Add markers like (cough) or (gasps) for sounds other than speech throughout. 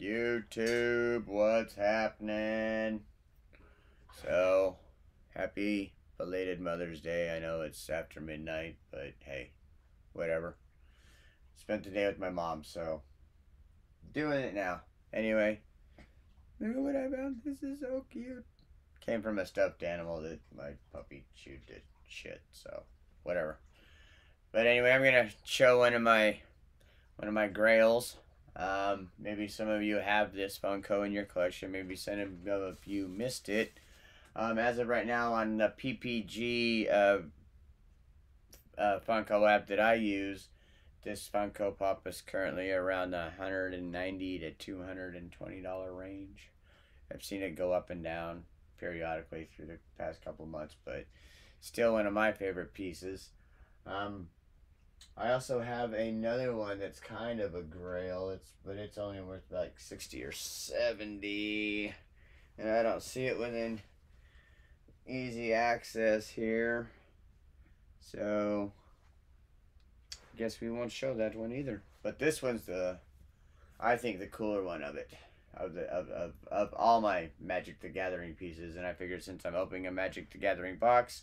YouTube, what's happening? So, happy belated Mother's Day. I know it's after midnight, but hey, whatever. Spent the day with my mom, so doing it now. Anyway, look what I found. This is so cute. Came from a stuffed animal that my puppy chewed to shit, so whatever. But anyway, I'm gonna show one of my one of my grails. Um, maybe some of you have this Funko in your collection. Maybe some of you missed it. Um, as of right now, on the PPG uh, uh, Funko app that I use, this Funko Pop is currently around the 190 to 220 dollar range. I've seen it go up and down periodically through the past couple months, but still one of my favorite pieces. Um, I also have another one that's kind of a grail. It's but it's only worth like sixty or seventy, and I don't see it within easy access here. So I guess we won't show that one either. But this one's the, I think the cooler one of it, of the of of, of all my Magic the Gathering pieces. And I figured since I'm opening a Magic the Gathering box,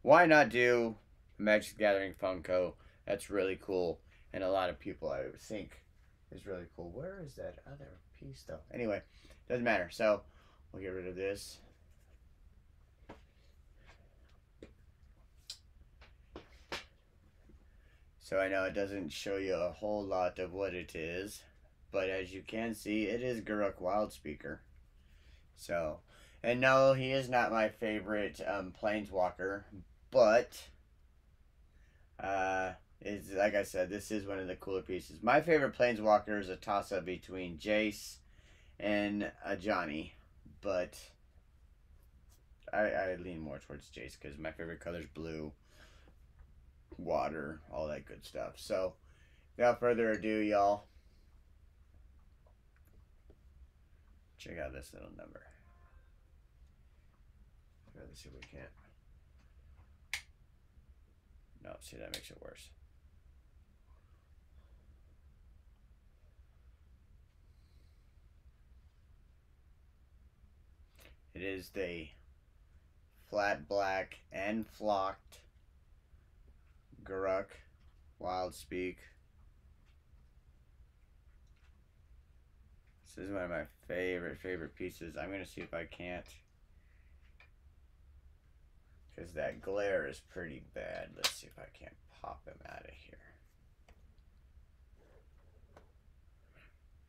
why not do Magic the Gathering Funko? That's really cool. And a lot of people, I think, is really cool. Where is that other piece, though? Anyway, doesn't matter. So, we'll get rid of this. So I know it doesn't show you a whole lot of what it is. But as you can see, it is Garruk Wildspeaker. So, and no, he is not my favorite um, Planeswalker. But, uh, is like I said, this is one of the cooler pieces. My favorite Planeswalker is a toss up between Jace and uh, Ajani, but I, I lean more towards Jace because my favorite color is blue, water, all that good stuff. So, without further ado, y'all, check out this little number. Let's see if we can't. No, see, that makes it worse. It is the flat black and flocked Garruk Wildspeak. This is one of my favorite, favorite pieces. I'm going to see if I can't. Because that glare is pretty bad. Let's see if I can't pop him out of here.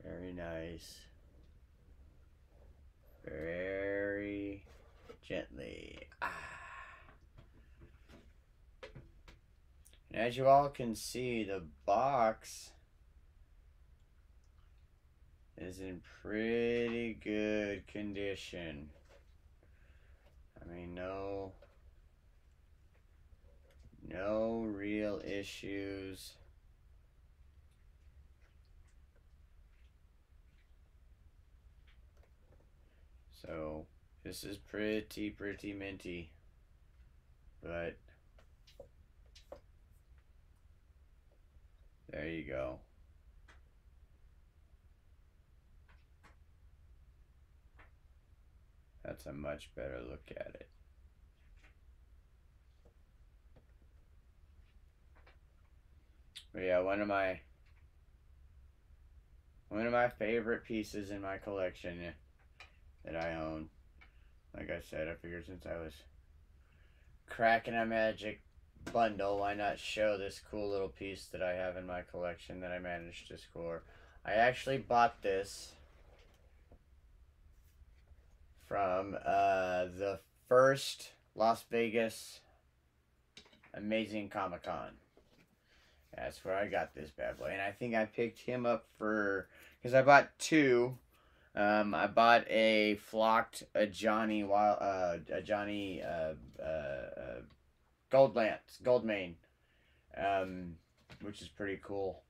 Very nice. Very gently. Ah. And as you all can see, the box is in pretty good condition. I mean, no, no real issues. So this is pretty, pretty minty. But there you go. That's a much better look at it. But yeah, one of my one of my favorite pieces in my collection that I own. Like I said, I figured since I was cracking a magic bundle, why not show this cool little piece that I have in my collection that I managed to score. I actually bought this from uh, the first Las Vegas Amazing Comic Con. That's where I got this bad boy. And I think I picked him up for, because I bought two um, I bought a flocked Ajani uh, Ajani uh, uh, uh, Gold Lance Gold Mane, um, which is pretty cool,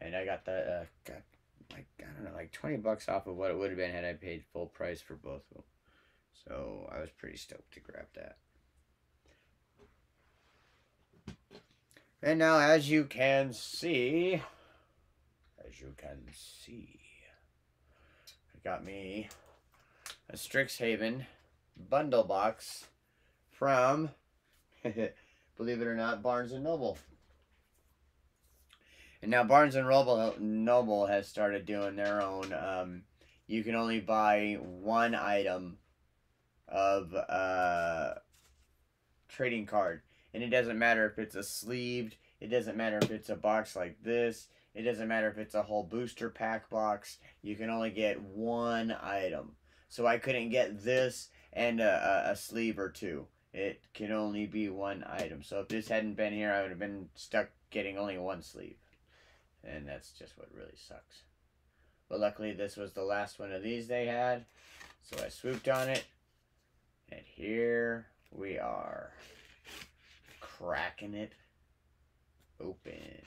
and I got that uh, got like I don't know like twenty bucks off of what it would have been had I paid full price for both of them, so I was pretty stoked to grab that. And now, as you can see, as you can see. Got me a Strixhaven bundle box from, (laughs) believe it or not, Barnes and Noble. And now Barnes and Noble, Noble has started doing their own. Um, you can only buy one item of uh, trading card, and it doesn't matter if it's a sleeved. It doesn't matter if it's a box like this. It doesn't matter if it's a whole booster pack box. You can only get one item. So I couldn't get this and a, a, a sleeve or two. It can only be one item. So if this hadn't been here, I would have been stuck getting only one sleeve. And that's just what really sucks. But luckily this was the last one of these they had. So I swooped on it. And here we are. Cracking it open.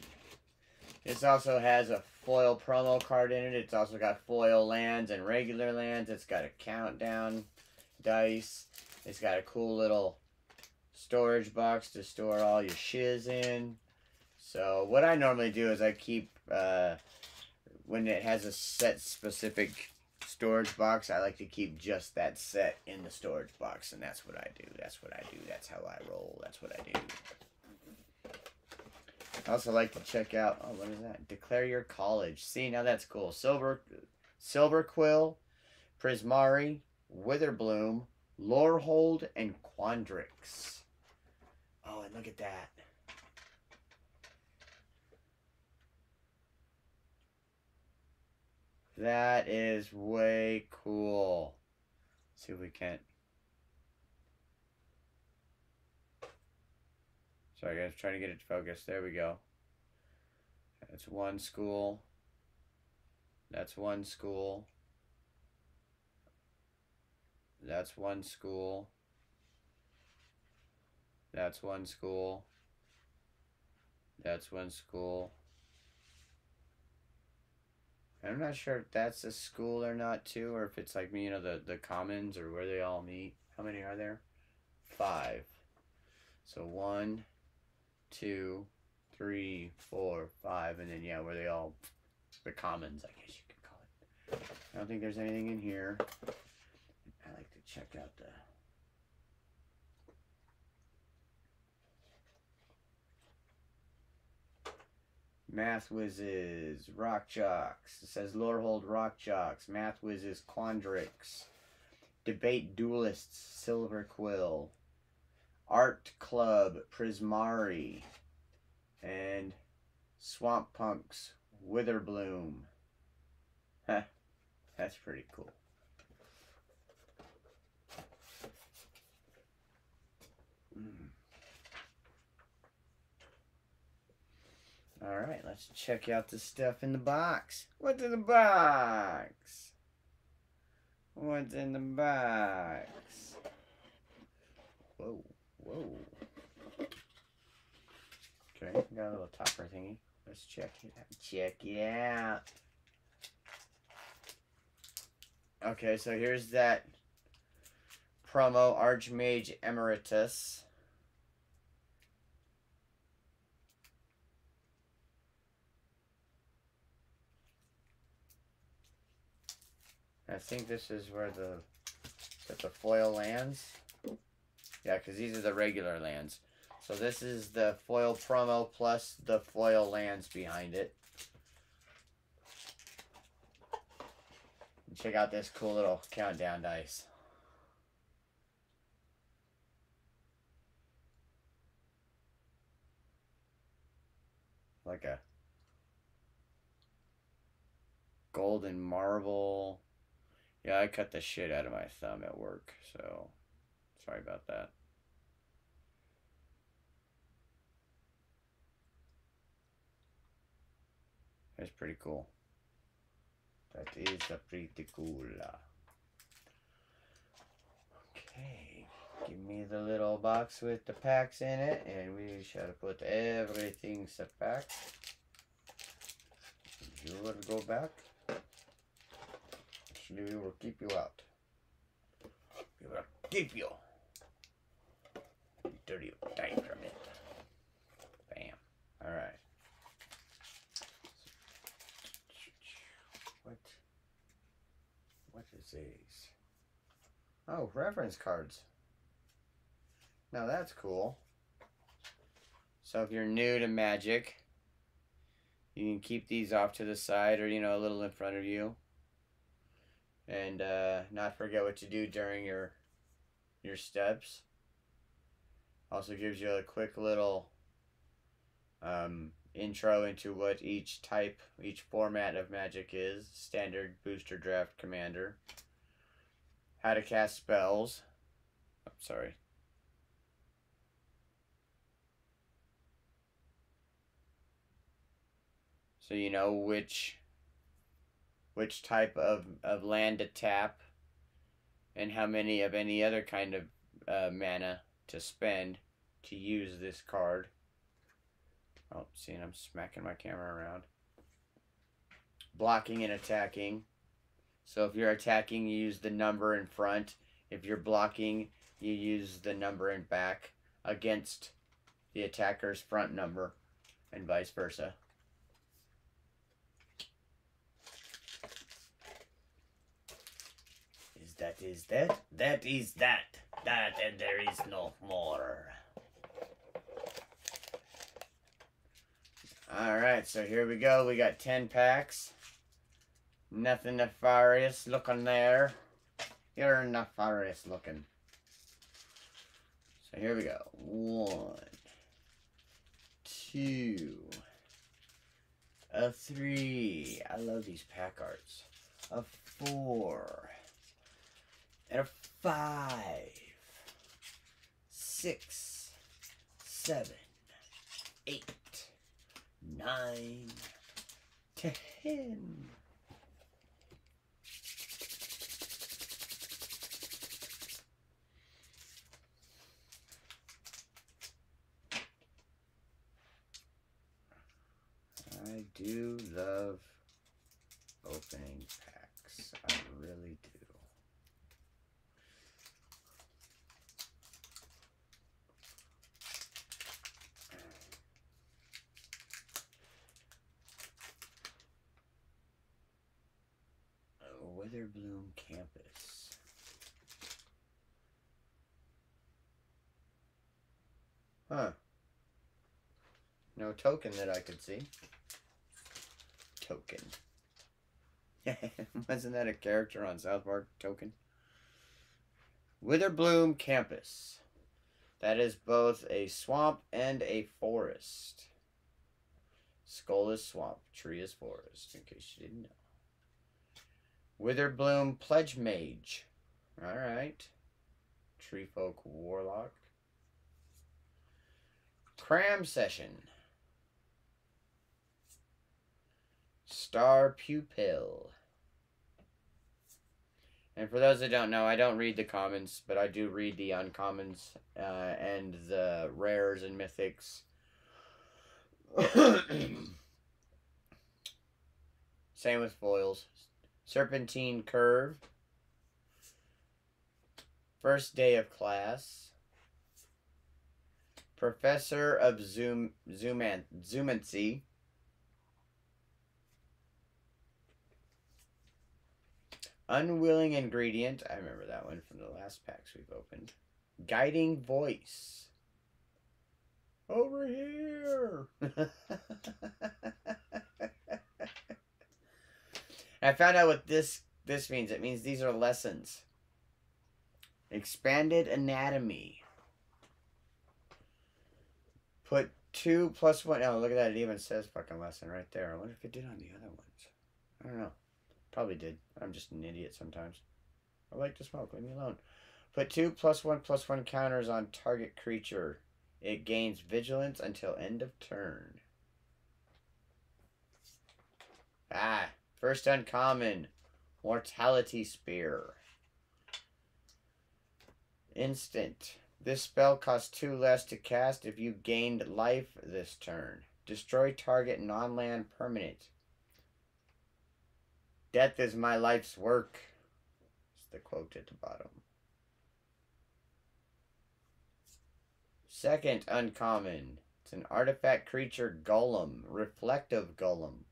This also has a foil promo card in it. It's also got foil lands and regular lands. It's got a countdown dice. It's got a cool little storage box to store all your shiz in. So what I normally do is I keep, uh, when it has a set specific storage box, I like to keep just that set in the storage box. And that's what I do. That's what I do. That's how I roll. That's what I do. I also like to check out, oh, what is that? Declare your college. See, now that's cool. Silver, Silverquill, Prismari, Witherbloom, Lorehold, and Quandrix. Oh, and look at that. That is way cool. Let's see if we can't. Guys, trying to get it focused. There we go. That's one school. That's one school. That's one school. That's one school. That's one school. I'm not sure if that's a school or not too, or if it's like me, you know the the commons or where they all meet. How many are there? Five. So one, two, three, four, five, and then yeah, where they all the commons, I guess you could call it. I don't think there's anything in here. I like to check out the Math Whizzes, Rock Jocks. It says Lorehold Rock Jocks, Math Whizzes, Quandrix, Debate Duelists, Silverquill, Art Club, Prismari, and Swamp Punks, Witherbloom. Huh, (laughs) that's pretty cool. Hmm. All right, let's check out the stuff in the box. What's in the box? What's in the box? Whoa, whoa. Okay, got a little topper thingy. Let's check it out. Check it out. Okay, so here's that promo Archmage Emeritus. I think this is where the that the foil lands. Yeah, because these are the regular lands. So this is the foil promo plus the foil lands behind it. Check out this cool little countdown dice. Like a golden marble yeah, I cut the shit out of my thumb at work, so sorry about that. That's pretty cool. That is a pretty cool. Uh, okay, give me the little box with the packs in it, and we shall put everything set back. You will go back. Actually, we will keep you out. We will keep you. Dirty die from it. Bam. Alright. What? Is these? Oh, reference cards. Now that's cool. So if you're new to Magic, you can keep these off to the side or, you know, a little in front of you. And uh, not forget what to do during your your steps. Also gives you a quick little um, intro into what each type, each format of magic is. Standard, booster, draft, commander. How to cast spells. I'm oh, sorry. So you know which which type of, of land to tap and how many of any other kind of uh, mana to spend to use this card. Oh, seeing I'm smacking my camera around. Blocking and attacking. So if you're attacking, you use the number in front. If you're blocking, you use the number in back against the attacker's front number and vice versa. Is that is that? That is that. That and there is no more. Alright, so here we go. We got 10 packs. Nothing nefarious looking there. You're nefarious looking. So here we go. One, two, a three. I love these pack arts. A four, and a five, six, seven, eight nine, ten. I do love opening packs. I really do. Witherbloom campus. Huh. No token that I could see. Token. (laughs) Wasn't that a character on South Park? Token. Witherbloom campus. That is both a swamp and a forest. Skull is swamp, tree is forest, in case you didn't know. Witherbloom Pledge Mage. Alright. Treefolk Warlock. Cram Session. Star Pupil. And for those that don't know, I don't read the commons, but I do read the uncommons uh, and the rares and mythics. (coughs) Same with foils. Serpentine Curve. First day of class. Professor of Zoom Zooman Zoomancy. Unwilling ingredient. I remember that one from the last packs we've opened. Guiding voice. Over here. (laughs) I found out what this this means. It means these are lessons. Expanded anatomy. Put two plus one. Oh, look at that. It even says fucking lesson right there. I wonder if it did on the other ones. I don't know. Probably did. I'm just an idiot sometimes. I like to smoke. Leave me alone. Put two plus one plus one counters on target creature. It gains vigilance until end of turn. Ah. First uncommon, Mortality Spear. Instant. This spell costs two less to cast if you gained life this turn. Destroy target non-land permanent. Death is my life's work. It's the quote at the bottom. Second uncommon. It's an artifact creature golem. Reflective golem.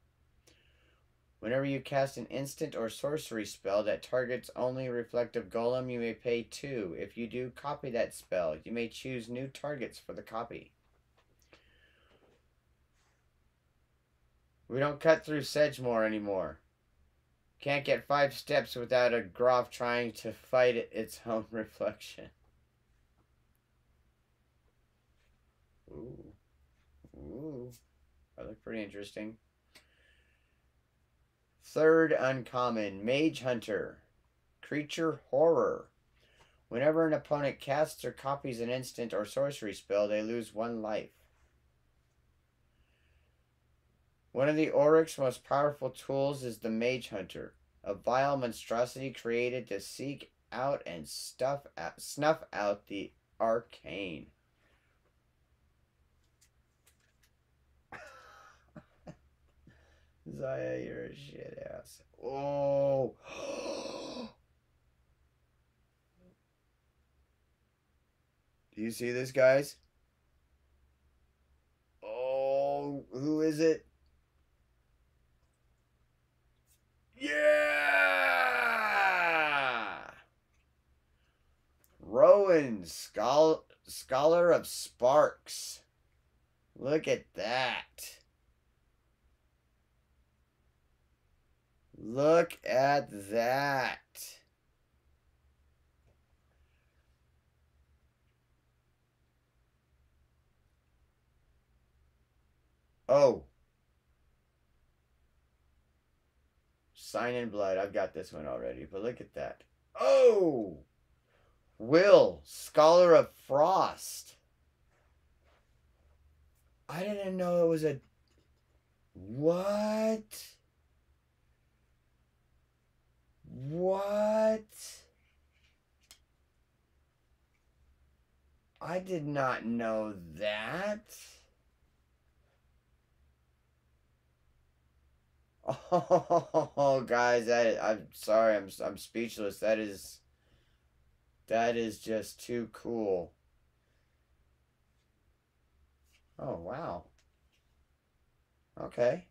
Whenever you cast an instant or sorcery spell that targets only reflective golem, you may pay two. If you do copy that spell, you may choose new targets for the copy. We don't cut through Sedgemoor anymore. Can't get five steps without a Groff trying to fight its own (laughs) reflection. Ooh. Ooh. That look pretty interesting. Third uncommon, Mage Hunter. Creature Horror. Whenever an opponent casts or copies an instant or sorcery spell, they lose one life. One of the Oriq's most powerful tools is the Mage Hunter, a vile monstrosity created to seek out and stuff out, snuff out the arcane. Zaya, you're a shit ass. Oh. (gasps) Do you see this, guys? Oh, who is it? Yeah! Rowan, Schol- Scholar of Sparks. Look at that. Look at that. Oh. Sign in blood. I've got this one already, but look at that. Oh! Will, Scholar of Frost. I didn't know it was a. What? What? I did not know that. (laughs) Oh, guys, that I'm sorry, I'm I'm speechless. That is that is just too cool. Oh, wow. Okay.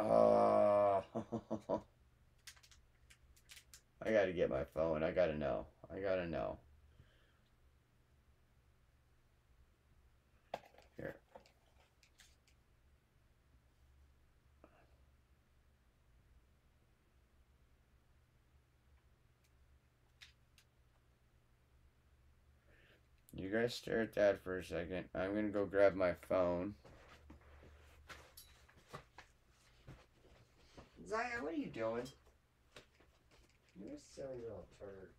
Oh. (laughs) I gotta get my phone. I gotta know. I gotta know. Here. You guys stare at that for a second. I'm gonna go grab my phone. Zaya, what are you doing? You're a silly little turd.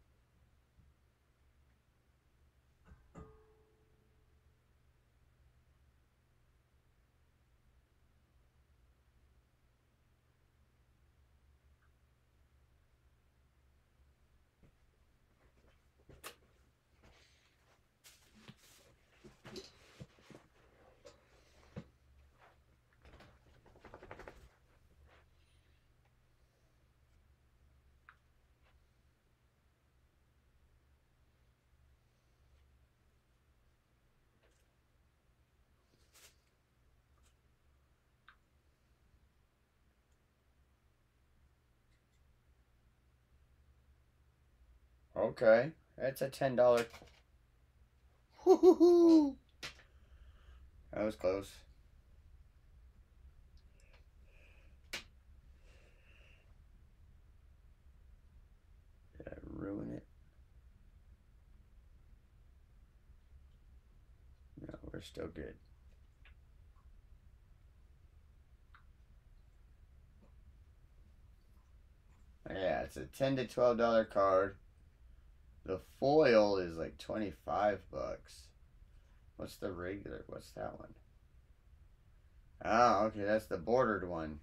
Okay, that's a ten dollar. That was close. Did I ruin it? No, we're still good. Yeah, it's a ten to twelve dollar card. The foil is like 25 bucks. What's the regular? What's that one? Oh, okay, that's the bordered one.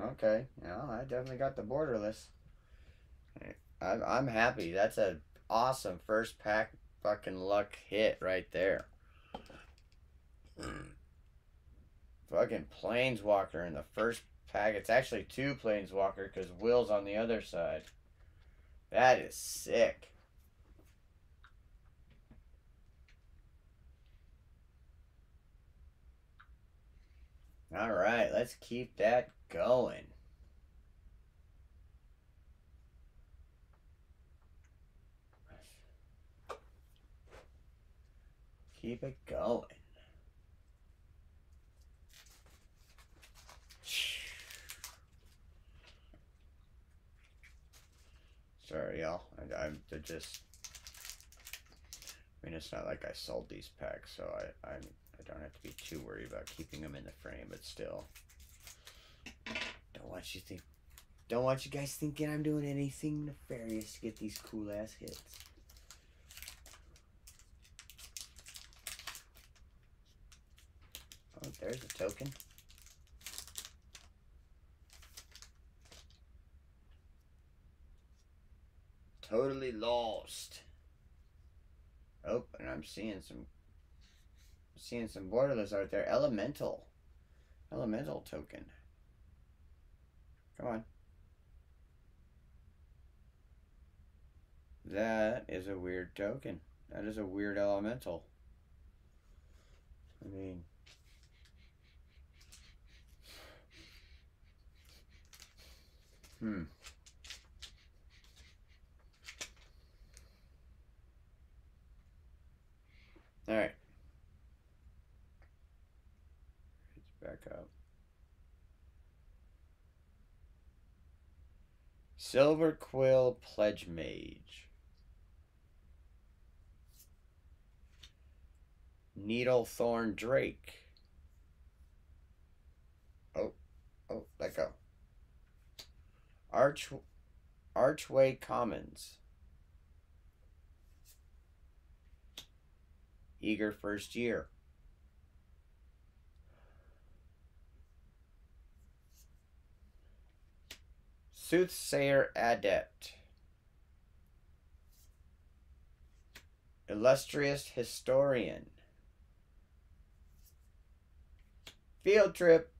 Okay, yeah, I definitely got the borderless. I'm, I'm happy. That's a awesome first pack fucking luck hit right there. fucking Planeswalker in the first pack. It's actually two Planeswalker because Will's on the other side. That is sick. All right, let's keep that going. Keep it going. Sorry, y'all. I, I'm just. I mean, it's not like I sold these packs, so I I'm I don't have to be too worried about keeping them in the frame, but still. Don't want you think don't want you guys thinking I'm doing anything nefarious to get these cool ass hits. Oh, there's a token. Totally lost. Oh, and I'm seeing some seeing some borderless art there. Elemental. Elemental token. Come on. That is a weird token. That is a weird elemental. I mean... Hmm. Alright. Back up. Silverquill Pledge Mage. Needle Thorn Drake. Oh, oh, let go. Arch, Archway Commons. Eager First Year. Soothsayer Adept. Illustrious Historian. Field Trip.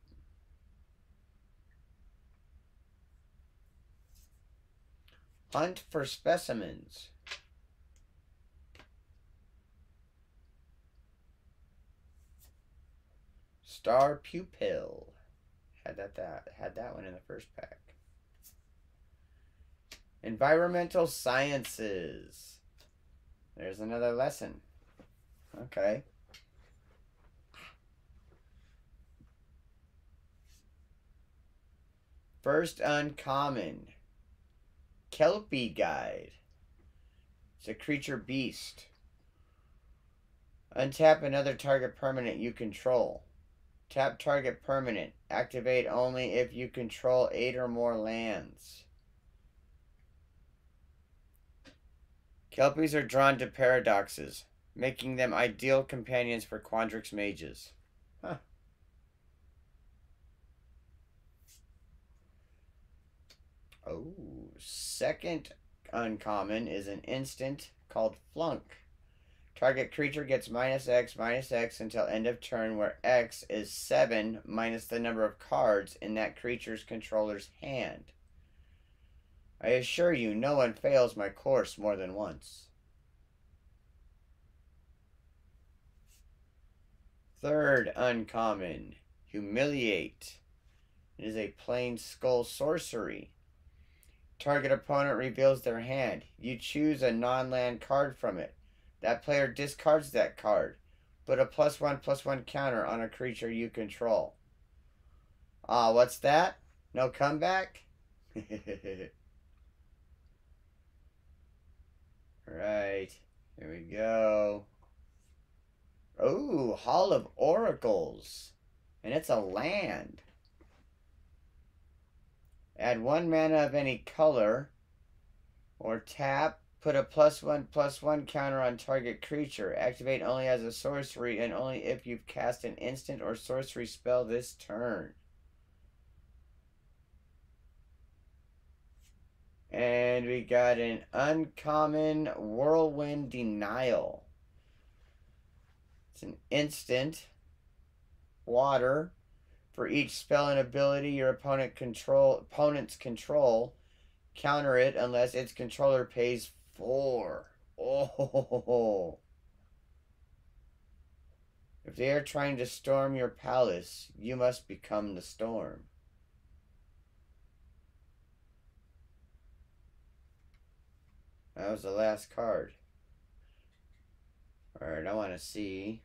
Hunt for Specimens. Star Pupil. Had that, that had that one in the first pack. Environmental Sciences. There's another lesson. Okay. First Uncommon. Kelpie Guide. It's a creature beast. Untap another target permanent you control. Tap target permanent. Activate only if you control eight or more lands. Kelpies are drawn to paradoxes, making them ideal companions for Quandrix mages. Huh. Oh, second uncommon is an instant called Flunk. Target creature gets minus X minus X until end of turn, where X is 7 minus the number of cards in that creature's controller's hand. I assure you, no one fails my course more than once. Third uncommon, Humiliate. It is a plain skull sorcery. Target opponent reveals their hand. You choose a non-land card from it. That player discards that card. Put a plus one plus one counter on a creature you control. Ah, what's that? No comeback? (laughs) Right. Here we go. Oh, Hall of Oracles. And it's a land. Add one mana of any color. Or tap. Put a plus one plus one counter on target creature. Activate only as a sorcery and only if you've cast an instant or sorcery spell this turn. And we got an uncommon whirlwind denial. It's an instant water for each spell and ability your opponent control opponent's control. Counter it unless its controller pays four. Oh. If they are trying to storm your palace, you must become the storm. That was the last card. Alright, I want to see.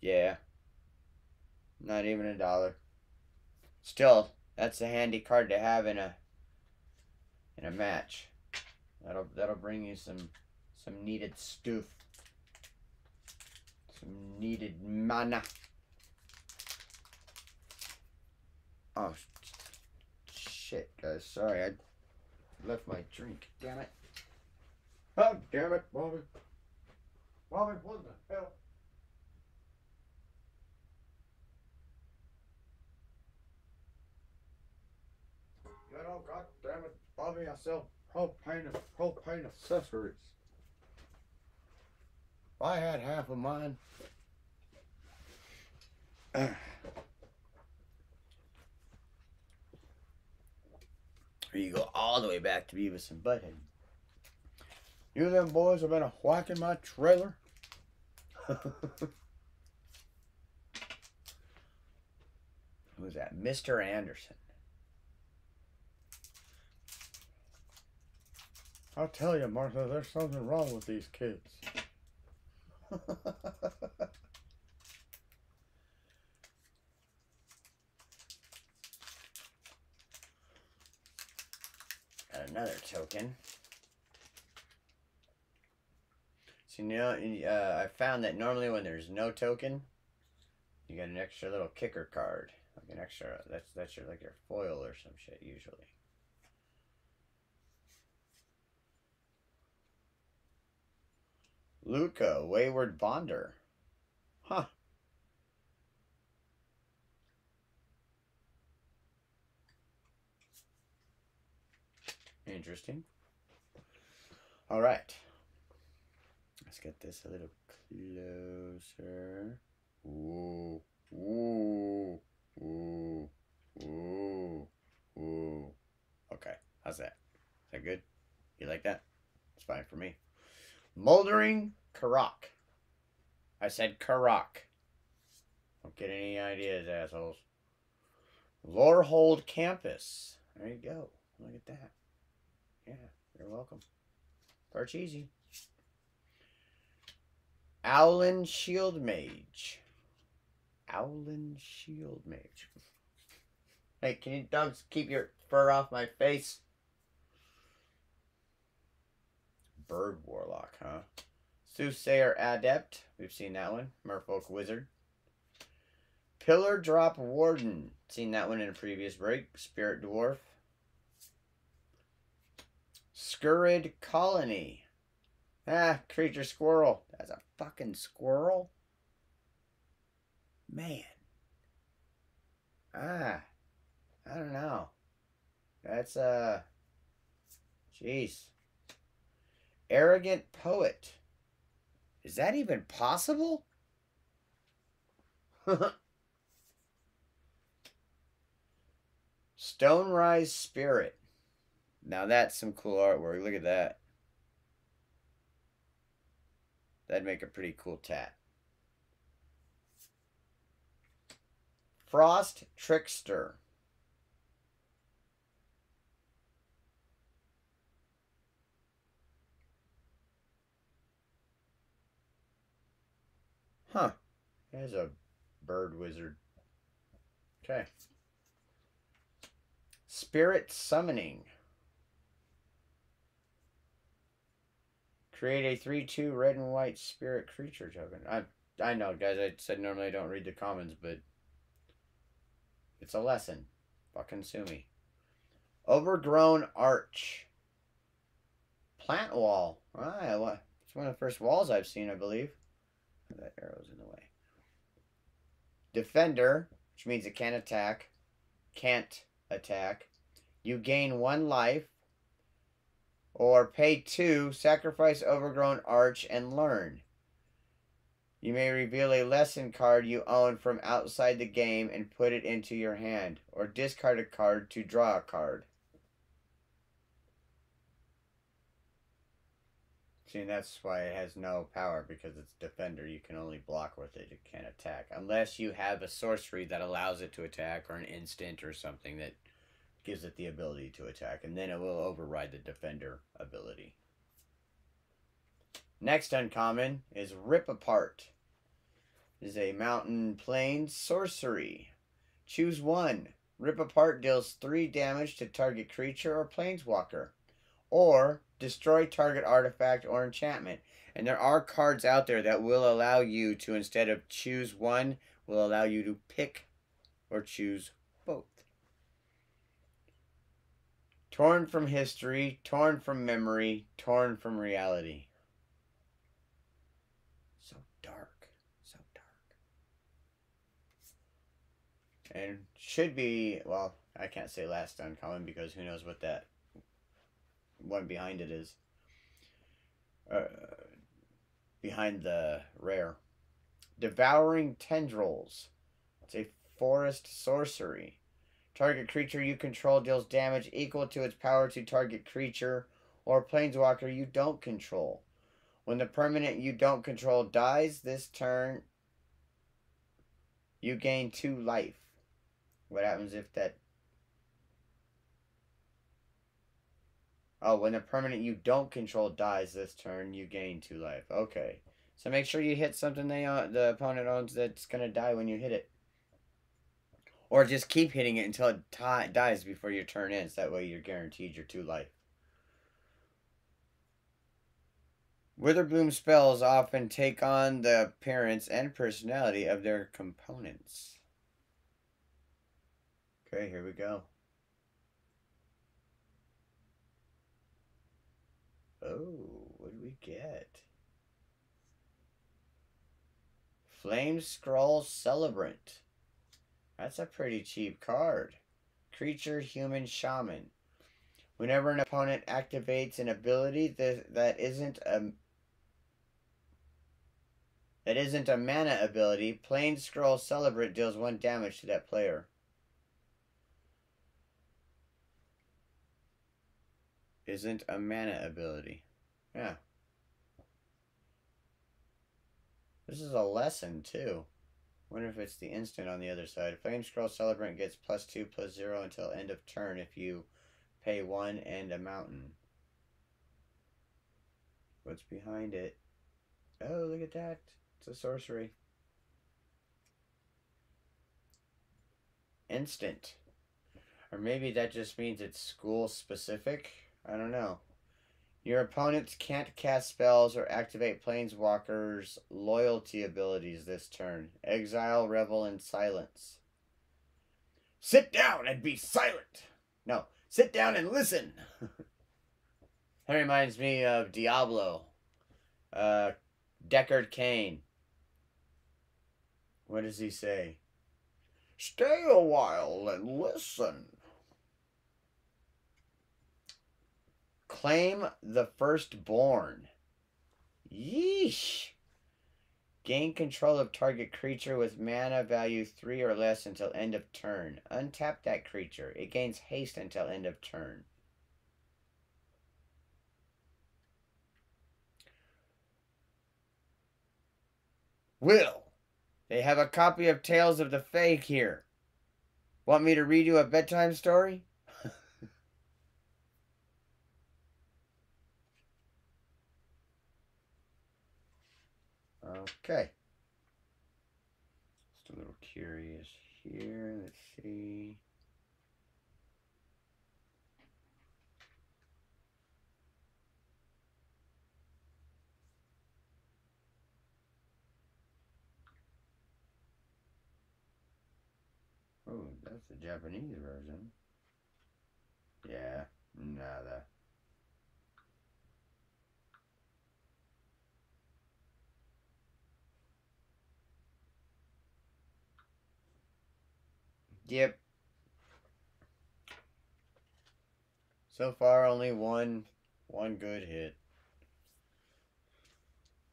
Yeah. Not even a dollar. Still, that's a handy card to have in a in a match. That'll that'll bring you some some needed stuff. Some needed mana. Oh shit, guys. Sorry, I left my drink. Damn it. Oh damn it, Bobby. Bobby, what the hell? You know, god damn it, Bobby, I sell propane propane accessories. If I had half of mine. (clears throat) You go all the way back to Beavis and Butthead. You them boys have been a whacking my trailer. (laughs) Who's that? Mr. Anderson. I'll tell you, Martha, there's something wrong with these kids. (laughs) Another token. So, you know, uh, I found that normally when there's no token, you get an extra little kicker card. Like an extra, that's, that's your, like your foil or some shit, usually. Lukka, Wayward Bonder. Huh. Interesting. All right. Let's get this a little closer. Ooh, ooh, ooh, ooh, ooh. Okay, how's that? Is that good? You like that? It's fine for me. Moldering Karak. I said Karak. Don't get any ideas, assholes. Lorehold Campus. There you go. Look at that. Yeah, you're welcome. Parcheesi. Owlin Shield Mage. Owlin Shield Mage. Hey, can you dogs keep your fur off my face? Bird Warlock, huh? Soothsayer Adept. We've seen that one. Merfolk Wizard. Pillar Drop Warden. Seen that one in a previous break. Spirit Dwarf. Scurrid Colony. Ah, creature squirrel. That's a fucking squirrel? Man. Ah. I don't know. That's, uh... Jeez. Arrogant Poet. Is that even possible? (laughs) Stone Rise Spirit. Now that's some cool artwork. Look at that. That'd make a pretty cool tat. Frost Trickster. Huh. There's a bird wizard. Okay. Spirit Summoning. Create a 3-2 red and white spirit creature token. I I know, guys. I said normally I don't read the commons, but it's a lesson. Fucking sue me. Overgrown Arch. Plant Wall. Ah, it's one of the first walls I've seen, I believe. That arrow's in the way. Defender, which means it can't attack. Can't attack. You gain one life. Or pay two, sacrifice overgrown arch, and learn. You may reveal a lesson card you own from outside the game and put it into your hand, or discard a card to draw a card. See, that's why it has no power, because it's defender. You can only block with it, you can't attack. Unless you have a sorcery that allows it to attack, or an instant or something that gives it the ability to attack, and then it will override the defender ability. Next uncommon is Rip Apart. This is a mountain plain sorcery. Choose one. Rip Apart deals 3 damage to target creature or planeswalker. Or destroy target artifact or enchantment. And there are cards out there that will allow you to, instead of choose one, will allow you to pick or choose both. Torn from history, torn from memory, torn from reality. So dark, so dark. And should be, well, I can't say last uncommon because who knows what that one behind it is. Uh, behind the rare. Devouring Tendrils. It's a forest sorcery. Target creature you control deals damage equal to its power to target creature or planeswalker you don't control. When the permanent you don't control dies this turn, you gain two life. What happens if that Oh, when a permanent you don't control dies this turn, you gain two life. Okay. So make sure you hit something they uh, the opponent owns that's going to die when you hit it. Or just keep hitting it until it dies before your turn ends. That way you're guaranteed your two life. Witherbloom spells often take on the appearance and personality of their components. Okay, here we go. Oh, what do we get? Flame Scroll Celebrant. That's a pretty cheap card. Creature Human Shaman. Whenever an opponent activates an ability that, that isn't a that isn't a mana ability, Flame Scroll Celebrant deals one damage to that player. Isn't a mana ability. Yeah. This is a lesson, too. Wonder if it's the instant on the other side. Flame Scroll Celebrant gets plus two, plus zero until end of turn if you pay one and a mountain. What's behind it? Oh, look at that. It's a sorcery. Instant. Or maybe that just means it's school specific. I don't know. Your opponents can't cast spells or activate Planeswalkers' loyalty abilities this turn. Exile, revel in silence. Sit down and be silent! No, sit down and listen! (laughs) that reminds me of Diablo. Uh, Deckard Cain. What does he say? Stay a while and listen. Claim the firstborn. Yeesh. Gain control of target creature with mana value 3 or less until end of turn. Untap that creature. It gains haste until end of turn. Will, they have a copy of Tales of the Fae here. Want me to read you a bedtime story? Okay. Just a little curious here. Let's see. Oh, that's the Japanese version. Yeah, nah, nada. Yep. So far, only one, one good hit.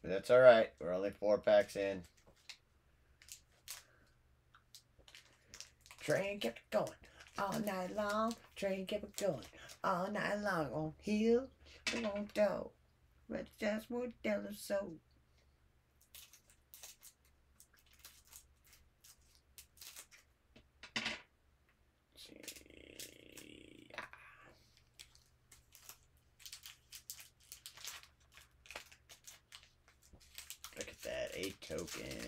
But that's alright. We're only four packs in. Train kept it going all night long. Train kept going all night long on hill, on dough. But that's what Della so. Look at that, Mm.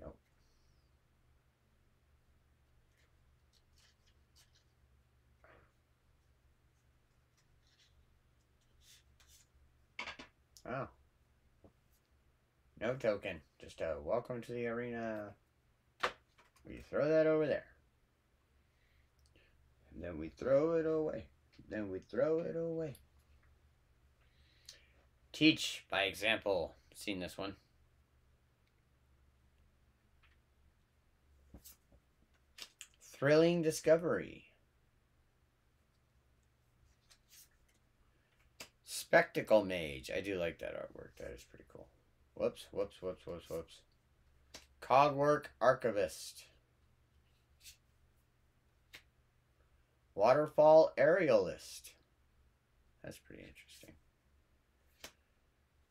Nope. Oh. No token. Just a welcome to the arena. We throw that over there. Then we throw it away. Then we throw it away. Teach by example. Seen this one. Thrilling discovery. Spectacle Mage. I do like that artwork. That is pretty cool. Whoops, whoops, whoops, whoops, whoops. Cogwork Archivist. Waterfall Aerialist. That's pretty interesting.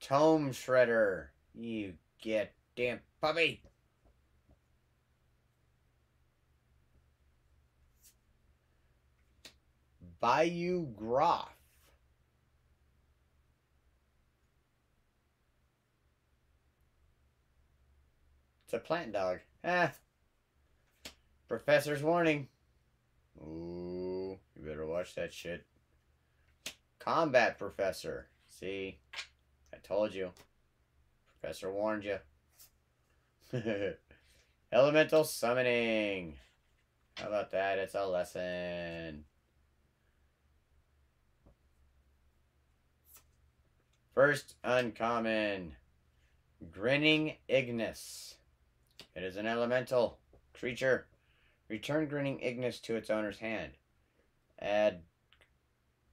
Tome Shredder. You get damn puppy. Bayou Groff. It's a plant dog. Ah. Professor's warning. Ooh, you better watch that shit. Combat Professor. See? I told you. Professor warned you. (laughs) Elemental Summoning. How about that? It's a lesson. First uncommon. Grinning Ignis. It is an elemental creature. Return Grinning Ignis to its owner's hand. Add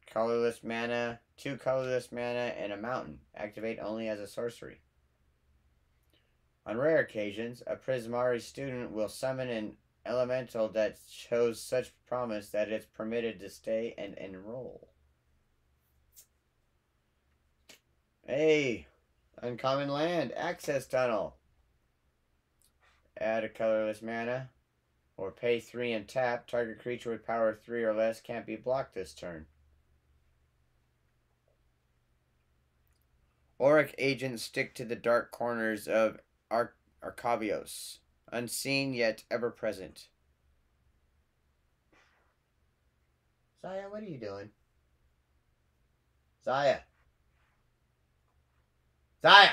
colorless mana, two colorless mana, and a mountain. Activate only as a sorcery. On rare occasions, a Prismari student will summon an elemental that shows such promise that it's permitted to stay and enroll. Hey, uncommon land, access tunnel. Add a colorless mana, or pay 3 and tap. Target creature with power 3 or less can't be blocked this turn. Oriq agents stick to the dark corners of Ar- Arcavios, unseen yet ever present. Zaya, what are you doing? Zaya. Zaya!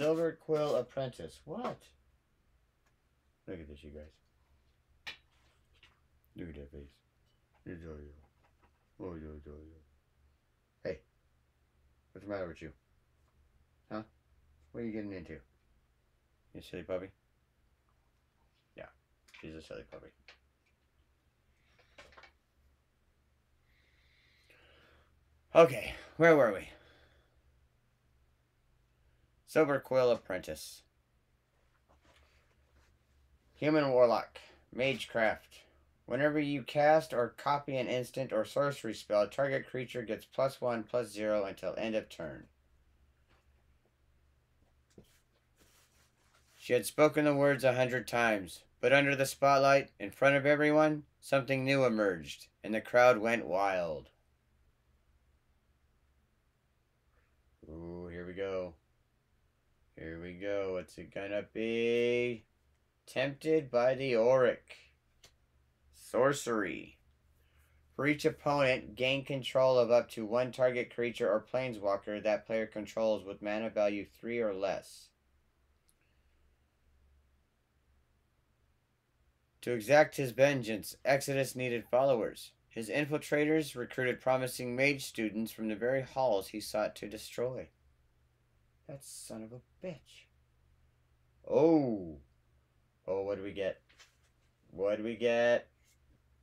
Silverquill Apprentice. What? Look at this, you guys. Look at that face. It's all you. Oh, yo, yo, yo. Hey, what's the matter with you? Huh? What are you getting into? You silly puppy? Yeah, she's a silly puppy. Okay, where were we? Silverquill Apprentice. Human Warlock. Magecraft. Whenever you cast or copy an instant or sorcery spell, target creature gets plus one, plus zero until end of turn. She had spoken the words a hundred times, but under the spotlight, in front of everyone, something new emerged, and the crowd went wild. Ooh, here we go. Here we go. What's it gonna be? Tempted by the Oriq. Sorcery. For each opponent, gain control of up to one target creature or planeswalker that player controls with mana value 3 or less. To exact his vengeance, Extus needed followers. His infiltrators recruited promising mage students from the very halls he sought to destroy. That son of a bitch. Oh. Oh, what do we get? What do we get?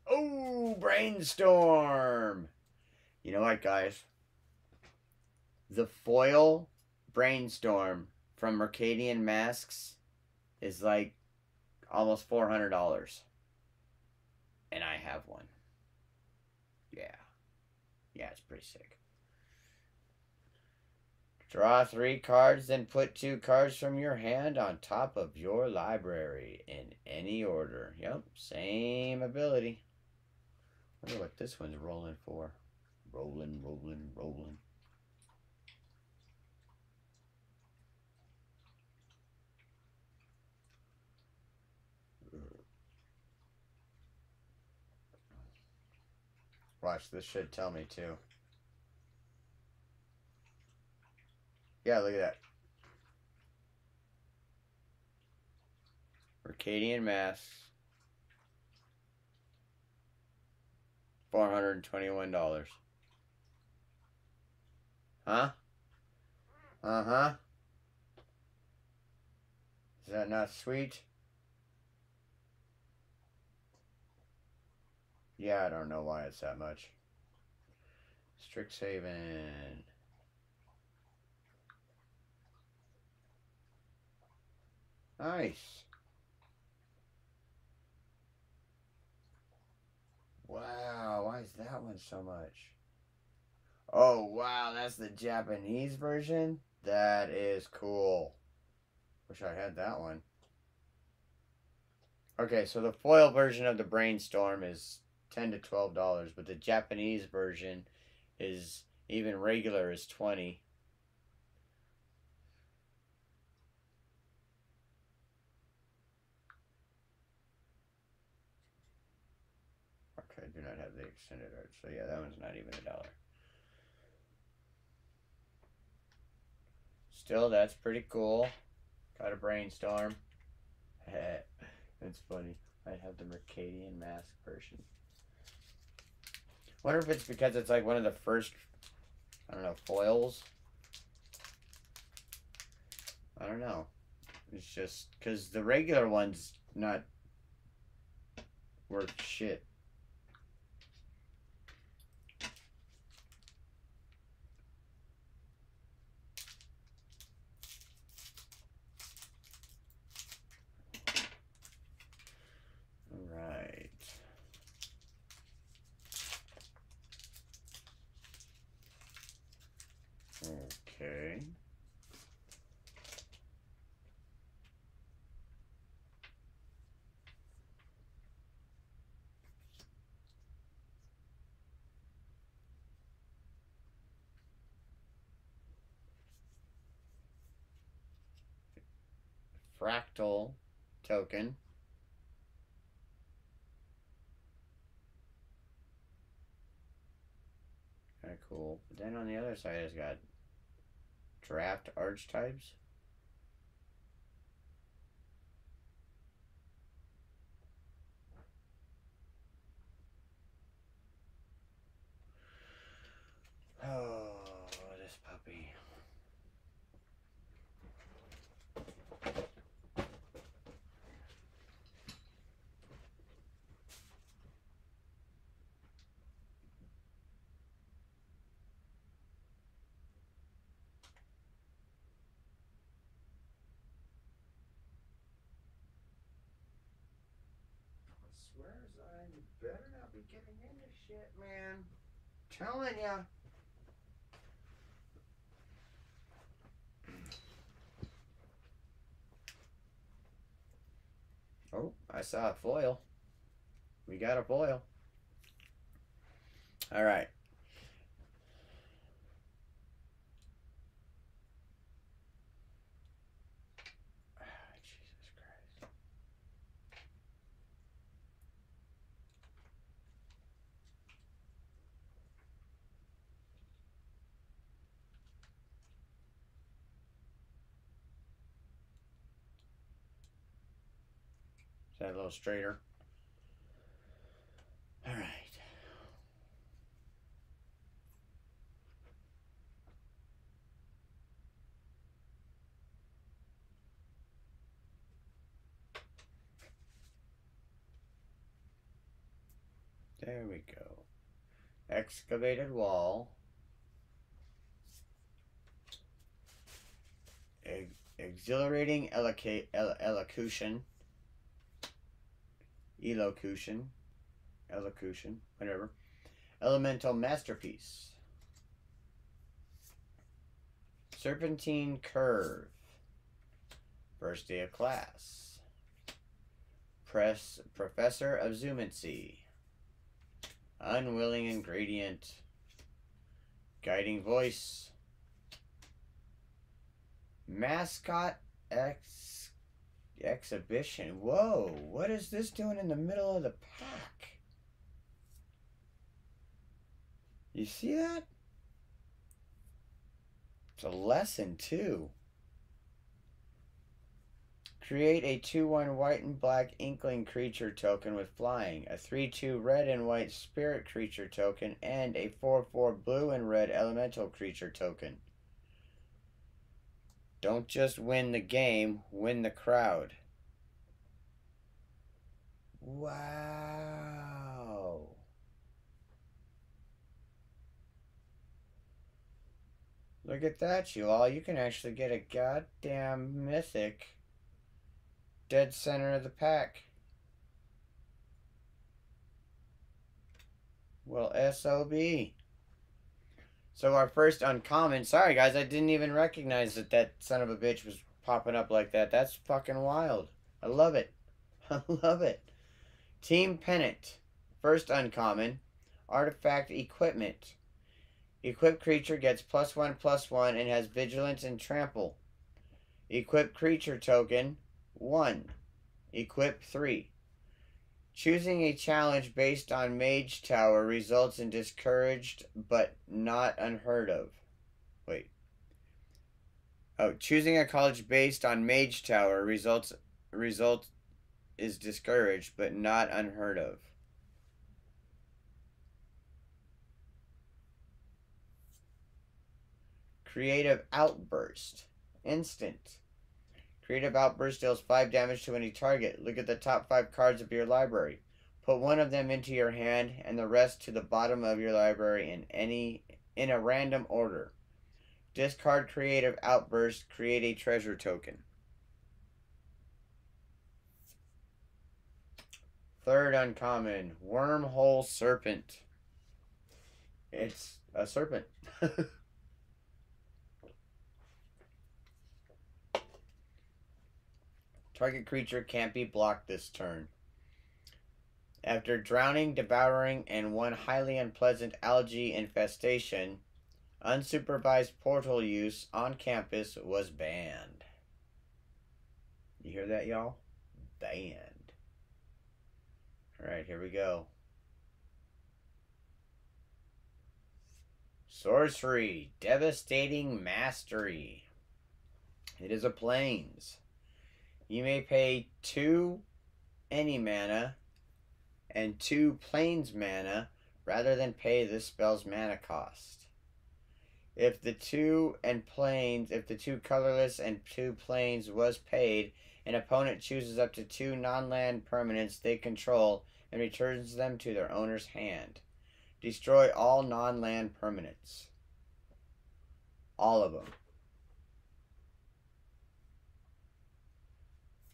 Oh, brainstorm. You know what, guys? The foil brainstorm from Mercadian Masques is like almost $400. And I have one. Yeah. Yeah, it's pretty sick. Draw three cards, then put two cards from your hand on top of your library in any order. Yep, same ability. wonder what this one's rolling for. Rolling, rolling, rolling. Watch, this should tell me too. Yeah, look at that. Mercadian Masques. $421. Huh? Uh-huh. Is that not sweet? Yeah, I don't know why it's that much. Strixhaven. Nice. Wow, why is that one so much? Oh, wow, that's the Japanese version? That is cool. Wish I had that one. Okay, so the foil version of the Brainstorm is 10 to $12, but the Japanese version is even regular is 20 Okay, I do not have the extended art, so yeah, that one's not even a dollar. Still, that's pretty cool. Got a brainstorm. (laughs) That's funny. I have the Mercadian Masques version. Wonder if it's because it's like one of the first, I don't know, foils. I don't know. It's just because the regular one's not worth shit. Okay. Fractal token. Kind of cool. But then on the other side, it's got draft archetypes. Oh, this puppy. swears I better not be getting into shit, man. Telling ya. Oh, I saw a foil. We got a foil. All right. that a little straighter. All right. There we go. Excavated wall. Ex exhilarating elocution. Elocution. Elocution. Whatever. Elemental masterpiece. Serpentine curve. First day of class. Press Professor of Zoomancy. Unwilling ingredient. Guiding voice. Mascot ex exhibition. Whoa, what is this doing in the middle of the pack? You see that? It's a lesson too. Create a 2-1 white and black inkling creature token with flying, a 3-2 red and white spirit creature token, and a 4-4 blue and red elemental creature token. Don't just win the game, win the crowd. Wow. Look at that, you all. You can actually get a goddamn mythic dead center of the pack. Well, SOB. So our first uncommon. Sorry, guys, I didn't even recognize that that son of a bitch was popping up like that. That's fucking wild. I love it. (laughs) I love it. Team Pennant. First uncommon. Artifact equipment. Equipped creature gets plus one plus one and has vigilance and trample. Equipped creature token. 1. Equip 3. Choosing a challenge based on Mage Tower results in discouraged but not unheard of. Wait. Oh, choosing a college based on Mage Tower results result is discouraged but not unheard of. Creative Outburst. Instant. Creative Outburst deals 5 damage to any target. Look at the top 5 cards of your library. Put one of them into your hand and the rest to the bottom of your library in any in a random order. Discard Creative Outburst, create a treasure token. Third uncommon, Wormhole Serpent. It's a serpent. (laughs) Target creature can't be blocked this turn. After drowning, devouring, and one highly unpleasant algae infestation, unsupervised portal use on campus was banned. You hear that, y'all? Banned. Alright, here we go. Sorcery, Devastating Mastery. It is a plains. You may pay two any mana and two plains mana rather than pay this spell's mana cost. If the two and plains, if the two colorless and two plains was paid, an opponent chooses up to two non-land permanents they control and returns them to their owner's hand. Destroy all non-land permanents. All of them.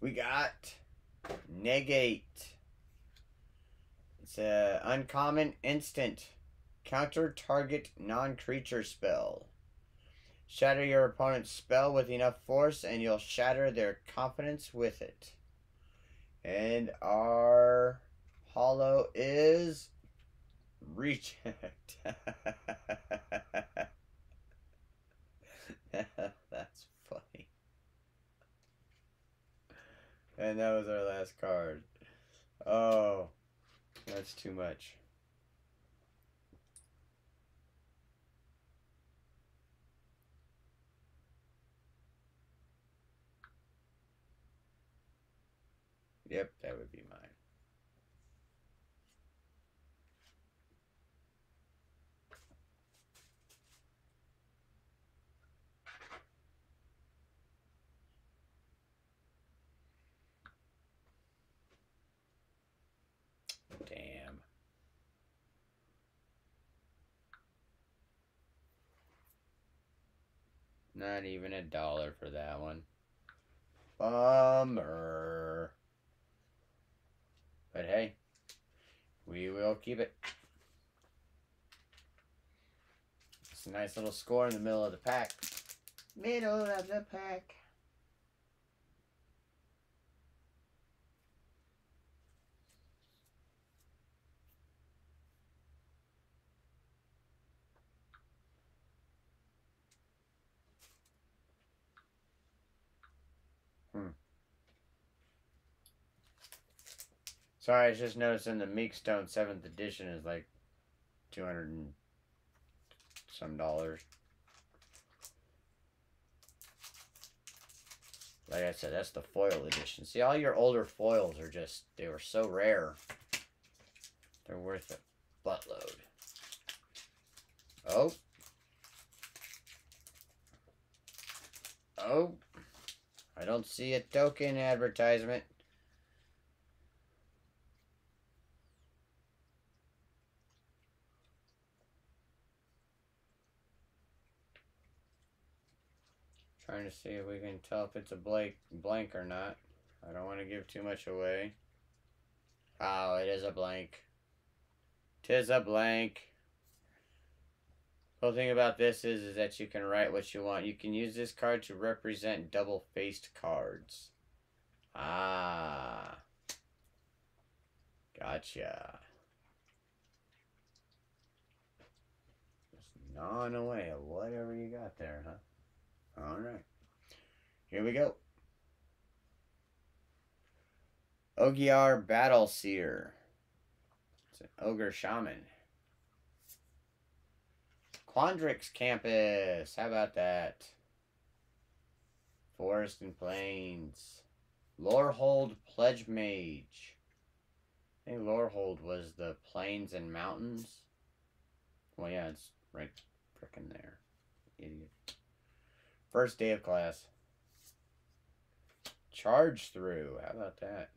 We got Negate. It's a uncommon instant. Counter target non-creature spell. Shatter your opponent's spell with enough force and you'll shatter their confidence with it. And our hollow is reject. (laughs) That's funny. And that was our last card. Oh, that's too much. Yep, that would be mine. Damn. Not even a dollar for that one. Bummer. But hey, we will keep it. It's a nice little score in the middle of the pack. Middle of the pack. Sorry, I was just noticing the Meek Stone 7th edition is like 200 and some dollars. Like I said, that's the foil edition. See, all your older foils are just, they were so rare. They're worth a buttload. Oh. Oh. I don't see a token advertisement. Trying to see if we can tell if it's a blank, blank or not. I don't want to give too much away. Oh, it is a blank. Tis a blank. Whole thing about this is, is that you can write what you want. You can use this card to represent double-faced cards. Ah. Gotcha. Just gnawing away at whatever you got there, huh? All right. Here we go. Ogier Battle Seer. It's an Ogre Shaman. Quandrix Campus. How about that? Forest and Plains. Lorehold Pledge Mage. I think Lorehold was the plains and mountains. Well, yeah, it's right frickin' there. Idiot. First day of class. Charge through. How about that?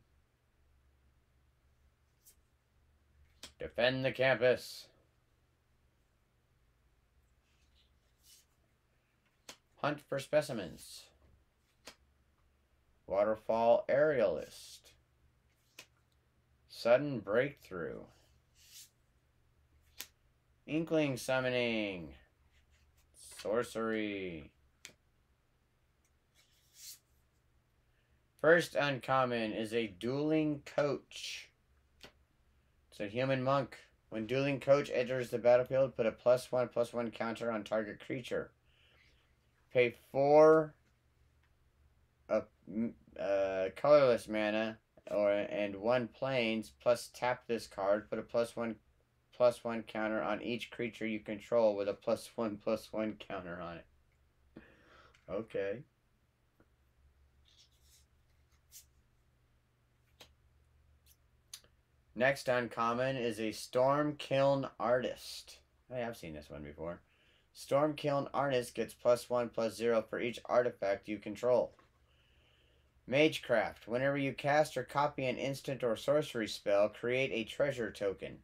Defend the campus. Hunt for specimens. Waterfall aerialist. Sudden breakthrough. Inkling summoning. Sorcery. First uncommon is a dueling coach. It's a human monk. When dueling coach enters the battlefield, put a plus one plus one counter on target creature. Pay four uh, colorless mana or and one plains plus tap this card. Put a plus one plus one counter on each creature you control with a plus one plus one counter on it. Okay. Next uncommon is a Storm Kiln Artist. I have seen this one before. Storm Kiln Artist gets plus one plus zero for each artifact you control. Magecraft. Whenever you cast or copy an instant or sorcery spell, create a treasure token.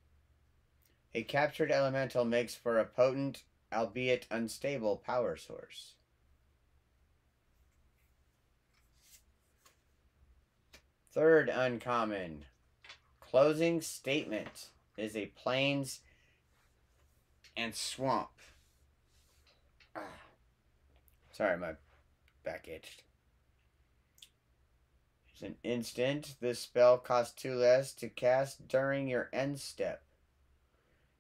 A captured elemental makes for a potent, albeit unstable, power source. Third uncommon, Closing statement is a plains and swamp. Ah. Sorry, my back itched. It's an instant. This spell costs two less to cast during your end step.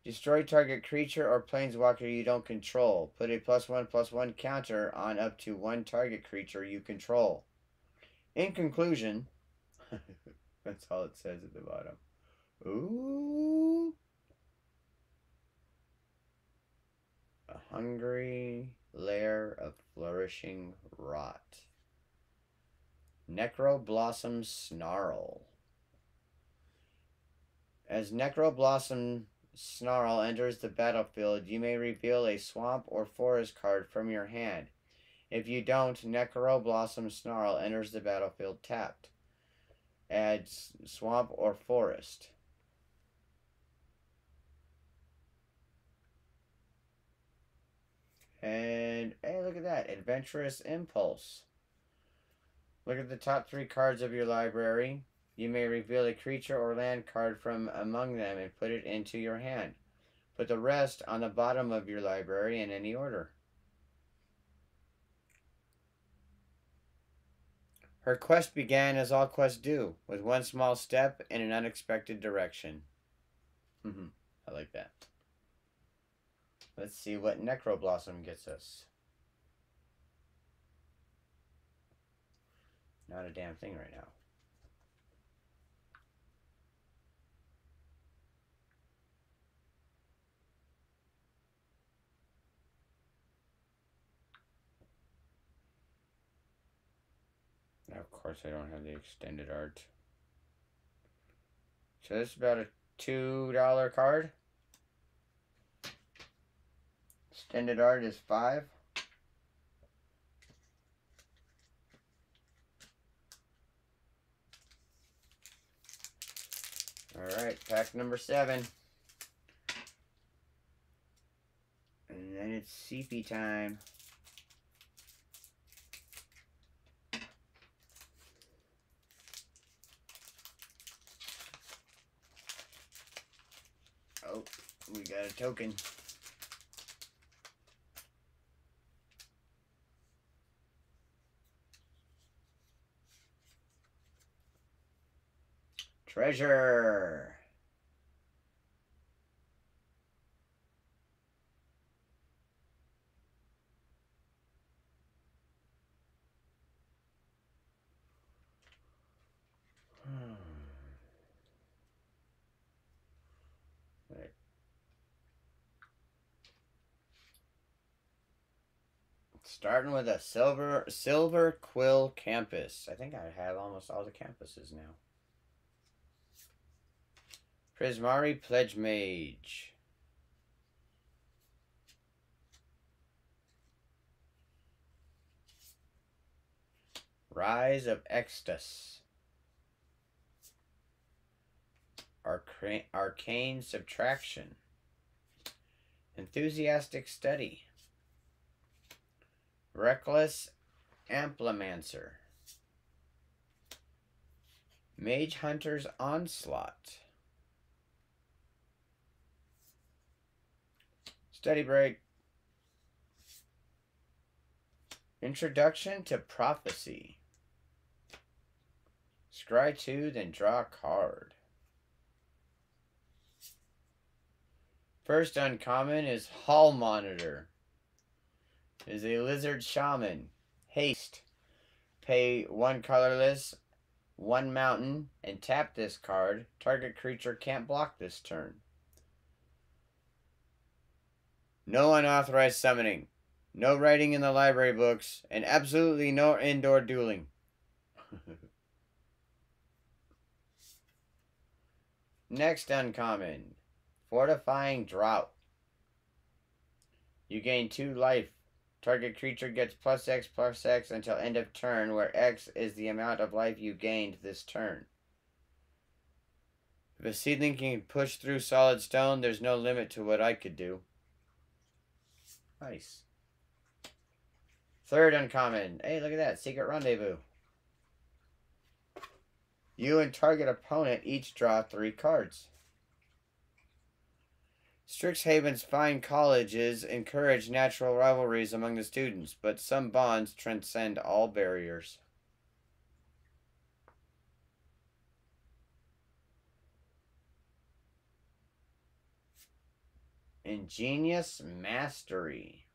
Destroy target creature or planeswalker you don't control. Put a plus one plus one counter on up to one target creature you control. In conclusion, That's all it says at the bottom. Ooh. A hungry lair of flourishing rot. Necroblossom Snarl. As Necroblossom Snarl enters the battlefield, you may reveal a swamp or forest card from your hand. If you don't, Necroblossom Snarl enters the battlefield tapped adds swamp or forest. And hey, look at that. Adventurous Impulse. Look at the top three cards of your library. You may reveal a creature or land card from among them and put it into your hand. Put the rest on the bottom of your library in any order. Her quest began as all quests do, with one small step in an unexpected direction. Mm-hmm. I like that. Let's see what Necroblossom gets us. Not a damn thing right now. Now, of course, I don't have the extended art. So this is about a $2 card. Extended art is 5 Alright, pack number 7. And then it's CP time. Oh, we got a token. Treasure. Starting with a silver Silverquill campus. I think I have almost all the campuses now. Prismari Pledge Mage. Rise of Extus. Arcane, Arcane Subtraction. Enthusiastic Study. Reckless Amplimancer. Mage Hunter's Onslaught. Study break. Introduction to Prophecy. Scry 2, then draw a card. First uncommon is Hall Monitor is a lizard shaman. Haste. Pay one colorless, one mountain, and tap this card. Target creature can't block this turn. No unauthorized summoning. No writing in the library books. And absolutely no indoor dueling. (laughs) Next uncommon. Fortifying Drought. You gain two life Target creature gets plus X plus X until end of turn, where X is the amount of life you gained this turn. If a seedling can push through solid stone, there's no limit to what I could do. Nice. Third uncommon. Hey, look at that. Secret Rendezvous. You and target opponent each draw three cards. Strixhaven's fine colleges encourage natural rivalries among the students, but some bonds transcend all barriers. Ingenious Mastery.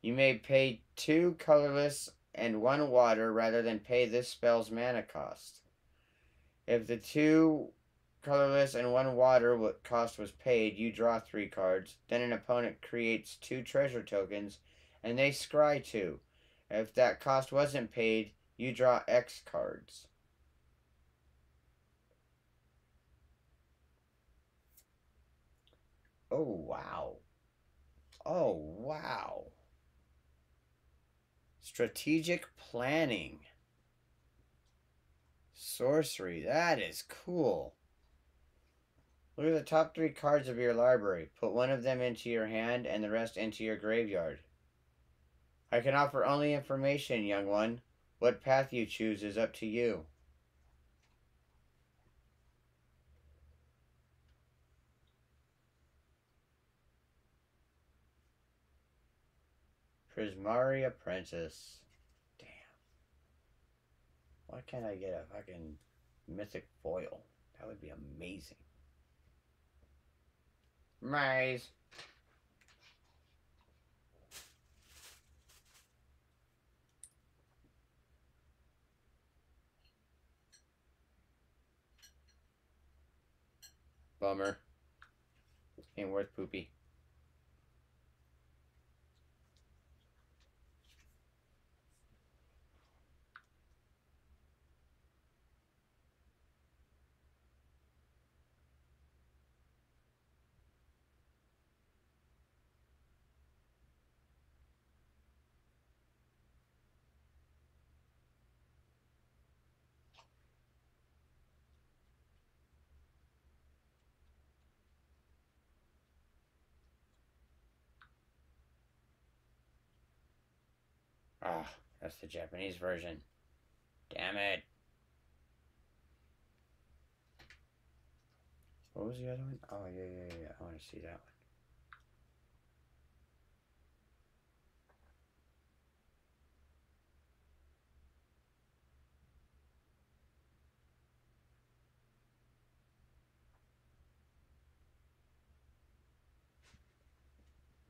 You may pay two colorless and one water rather than pay this spell's mana cost. If the two colorless and one water what cost was paid, you draw three cards. Then an opponent creates two treasure tokens, and they scry two. If that cost wasn't paid, you draw X cards. Oh, wow. Oh, wow. Strategic planning. Sorcery. That is cool. Look at the top three cards of your library. Put one of them into your hand and the rest into your graveyard. I can offer only information, young one. What path you choose is up to you. Prismari Apprentice. Damn. Why can't I get a fucking mythic foil? That would be amazing. Maze. Bummer. Ain't worth poopy. Ah, that's the Japanese version. Damn it. What was the other one? Oh, yeah, yeah, yeah. I want to see that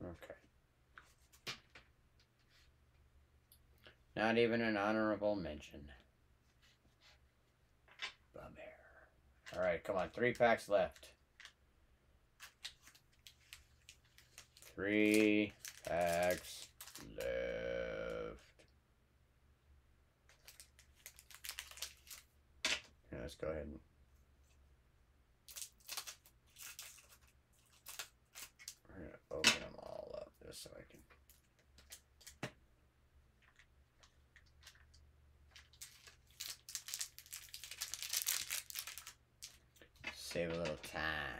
one. Okay. Not even an honorable mention. Bummer. Alright, come on. Three packs left. Three packs left. Yeah, let's go ahead and we're gonna open them all up just so I can save a little time.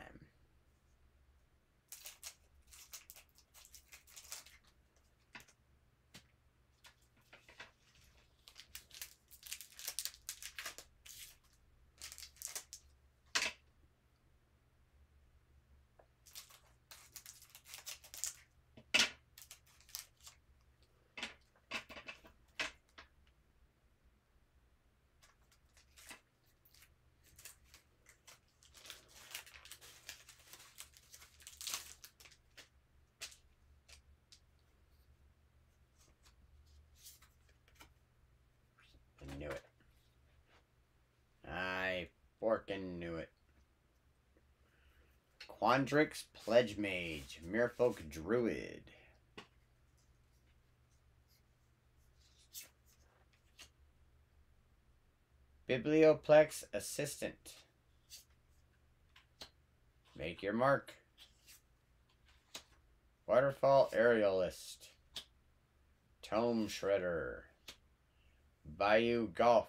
I knew it. I forkin' knew it. Quandrix Pledge Mage, Merfolk Druid. Biblioplex Assistant. Make your mark. Waterfall Aerialist. Tome Shredder. Bayou Groff.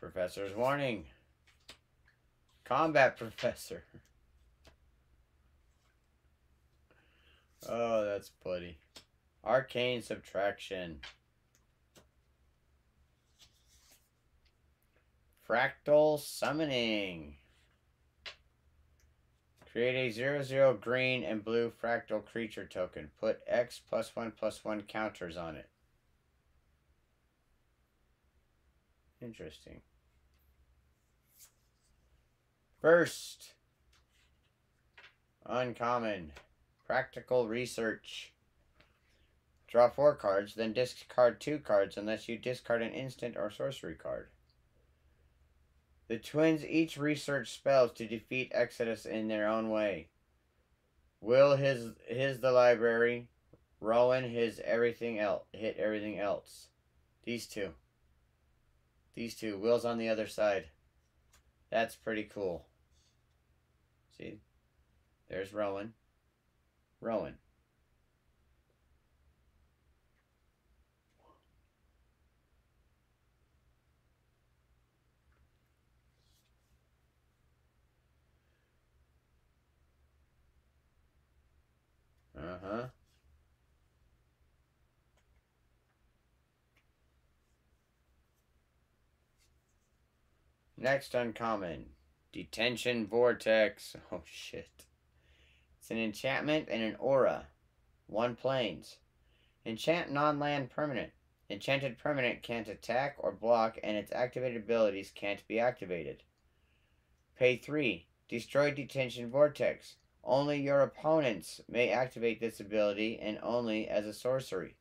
Professor's Warning. Combat Professor. Oh, that's putty. Arcane Subtraction. Fractal Summoning. Create a 0 0 green and blue fractal creature token. Put X plus 1 plus 1 counters on it. Interesting. First, uncommon, practical research. Draw four cards, then discard two cards unless you discard an instant or sorcery card. The twins each research spells to defeat Extus in their own way. Will his his the library, Rowan his everything else hit everything else. These two. These two. Will's on the other side. That's pretty cool. See, there's Rowan. Rowan. Uh-huh. Next uncommon. Detention Vortex. (laughs) Oh shit. It's an enchantment and an aura. One plains. Enchant non land permanent. Enchanted permanent can't attack or block, and its activated abilities can't be activated. Pay 3. Destroy Detention Vortex. Only your opponents may activate this ability, and only as a sorcery.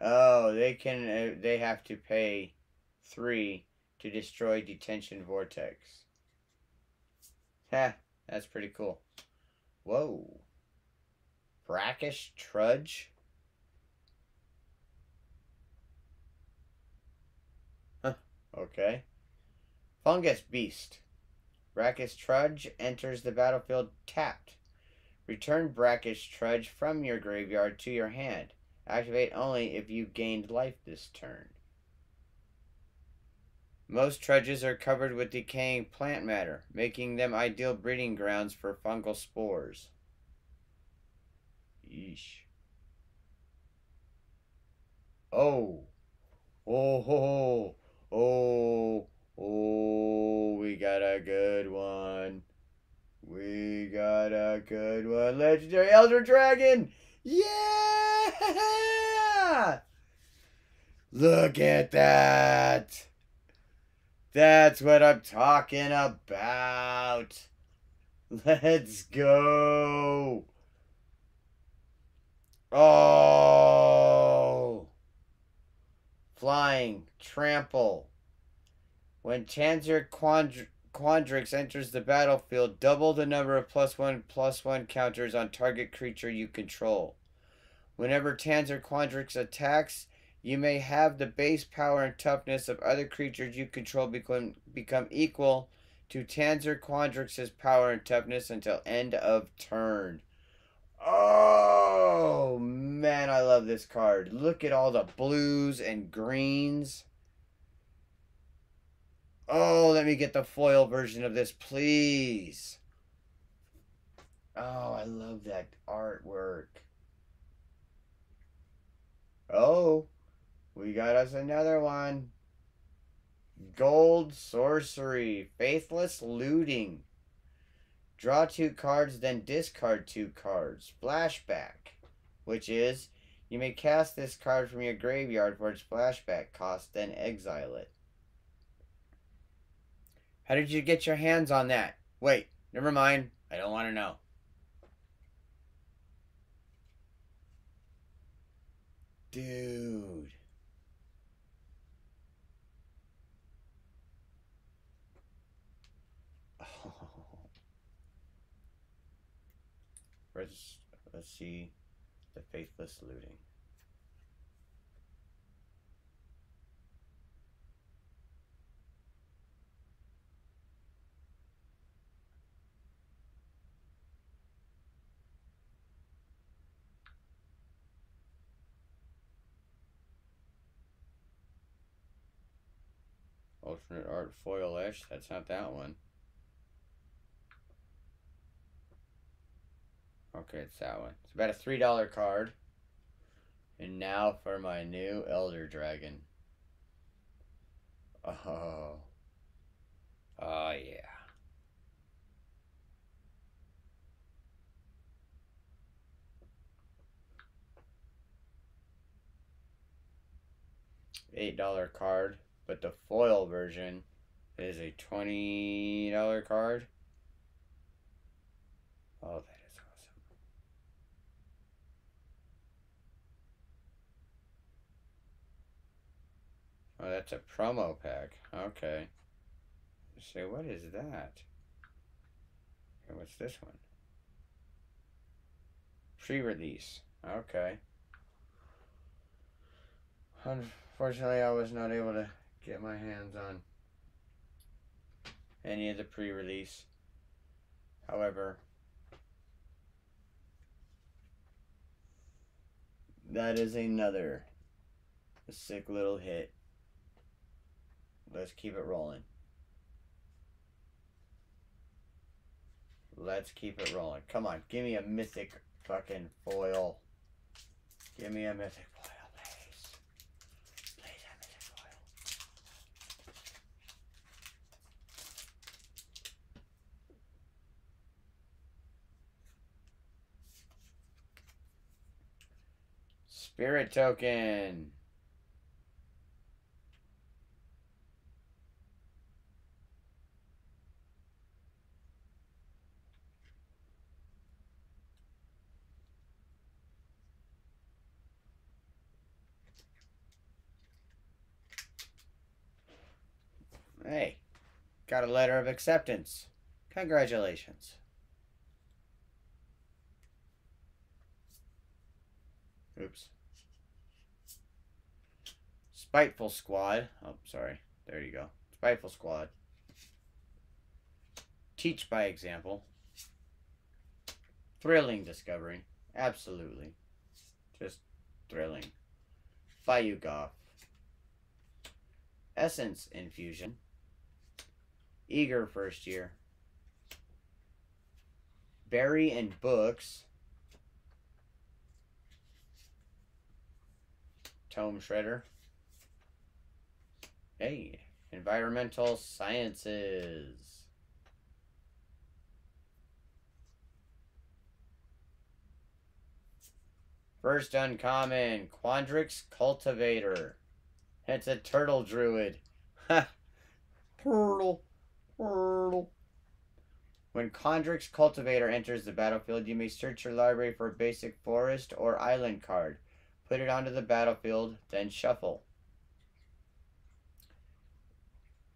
Oh, they can. Uh, they have to pay three to destroy detention vortex. Ha, that's pretty cool. Whoa. Brackish trudge. Huh. Okay. Fungus beast. Brackish trudge enters the battlefield tapped. Return brackish trudge from your graveyard to your hand. Activate only if you gained life this turn. Most trudges are covered with decaying plant matter, making them ideal breeding grounds for fungal spores. Yeesh. Oh. Oh, ho, oh, oh, we got a good one. We got a good one. Legendary Elder Dragon! Yeah! Look at that! That's what I'm talking about. Let's go. Oh. Flying, trample. When Tanazir Quandr Quandrix enters the battlefield, double the number of plus one plus one counters on target creature you control. Whenever Tanazir Quandrix attacks, you may have the base power and toughness of other creatures you control become, become equal to Tanazir Quandrix's power and toughness until end of turn. Oh, man, I love this card. Look at all the blues and greens. Oh, let me get the foil version of this, please. Oh, I love that artwork. Oh, we got us another one. Gold Sorcery. Faithless Looting. Draw two cards, then discard two cards. Flashback. Which is, you may cast this card from your graveyard for its flashback cost, then exile it. How did you get your hands on that? Wait, never mind. I don't want to know. Dude. (laughs) Let's, let's see the faithless looting. Alternate art foil-ish. That's not that one. Okay, it's that one. It's about a $3 card. And now for my new Elder Dragon. Oh. Oh, yeah. $8 card but the foil version is a $20 card. Oh, that is awesome. Oh, that's a promo pack. Okay. Say, what is that? And what's this one? Pre-release. Okay. Unfortunately, I was not able to get my hands on any of the pre-release. However, that is another sick little hit. Let's keep it rolling. Let's keep it rolling. Come on, give me a mythic fucking foil. Give me a mythic foil, Spirit token. Hey, got a letter of acceptance. Congratulations. Oops. Spiteful Squad. Oh, sorry. There you go. Spiteful Squad. Teach by example. Thrilling discovery. Absolutely. Just thrilling. Bayou Groff. Essence Infusion. Eager first year. Bury in Books. Tome Shredder. Hey, Environmental Sciences. First uncommon, Quandrix Cultivator. It's a turtle druid. (laughs) Ha! turtle. Turtle. When Quandrix Cultivator enters the battlefield, you may search your library for a basic forest or island card. Put it onto the battlefield, then shuffle.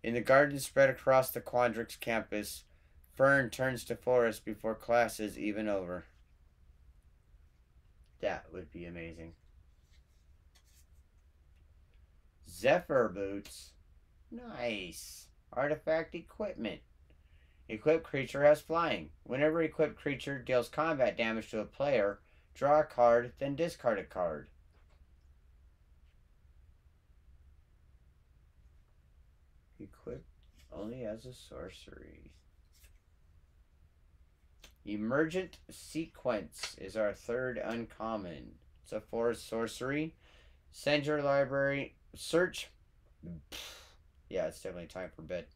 In the garden spread across the Quandrix campus, Fern turns to forest before class is even over. That would be amazing. Zephyr boots. Nice. Artifact equipment. Equipped creature has flying. Whenever equipped creature deals combat damage to a player, draw a card, then discard a card. Equipped only as a sorcery. Emergent Sequence is our third uncommon. It's a forest sorcery. Send your library. Search. Yeah, it's definitely time for bed.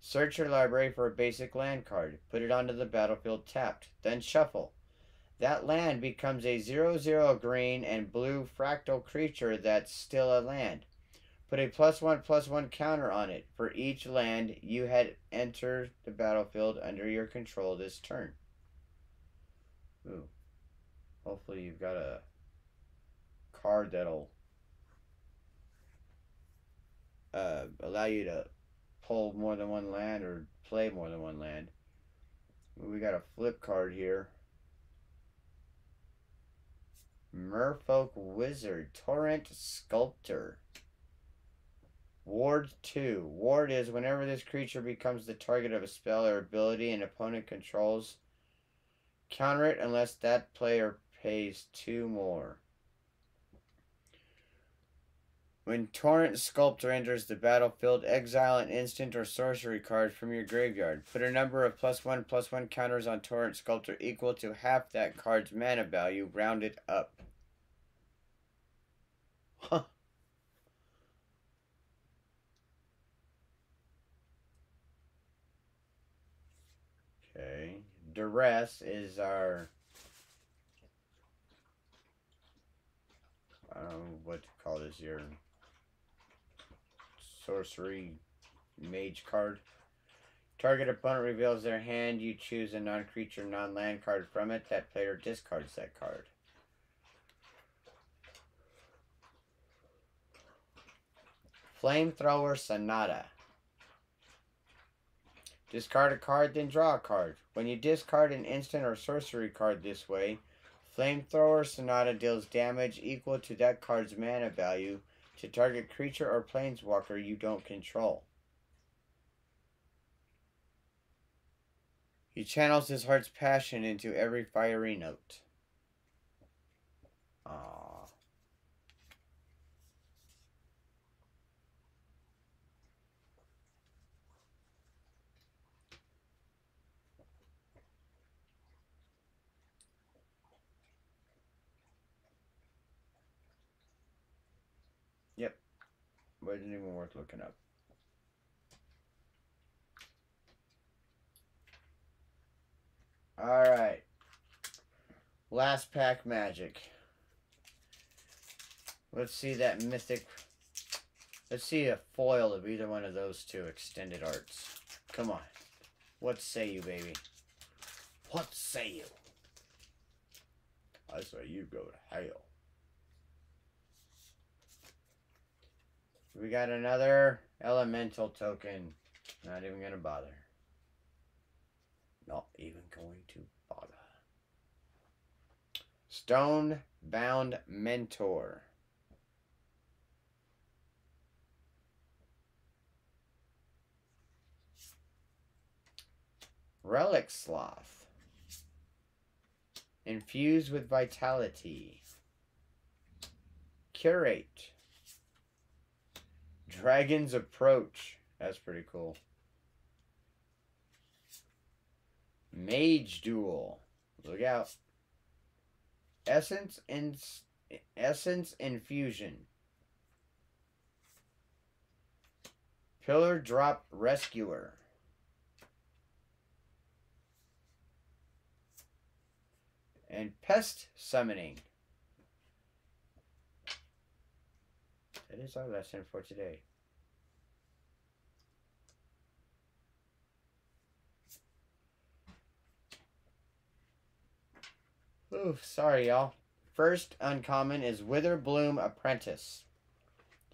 Search your library for a basic land card. Put it onto the battlefield tapped. Then shuffle. That land becomes a 0 0 green and blue fractal creature that's still a land. Put a plus one plus one counter on it for each land you had entered the battlefield under your control this turn. Ooh. Hopefully you've got a card that'll uh, allow you to pull more than one land or play more than one land. We got a flip card here. Merfolk Wizard, Torrent Sculptor. Ward 2. Ward is whenever this creature becomes the target of a spell or ability an opponent controls, counter it unless that player pays two more. When Torrent Sculptor enters the battlefield, exile an instant or sorcery card from your graveyard. Put a number of plus one plus one counters on Torrent Sculptor equal to half that card's mana value, rounded up. Huh. Okay. Duress is our I don't know what to call this your sorcery mage card. Target opponent reveals their hand. You choose a non-creature, non-land card from it. That player discards that card. Flamethrower Sonata. Discard a card, then draw a card. When you discard an instant or sorcery card this way, Flamethrower Sonata deals damage equal to that card's mana value to target creature or planeswalker you don't control. He channels his heart's passion into every fiery note. Aww. Wasn't even worth looking up. Alright. Last pack magic. Let's see that mythic. Let's see a foil of either one of those two extended arts. Come on. What say you, baby? What say you? I say you go to hell. We got another elemental token. Not even gonna bother. Not even going to bother. Stone Bound Mentor. Relic Sloth. Infused with Vitality. Curate. Dragon's Approach. That's pretty cool. Mage Duel. Look out. Essence and Essence Infusion. Pillardrop Rescuer. And Pest Summoning. That is our lesson for today. Oof, sorry, y'all. First uncommon is Witherbloom Apprentice.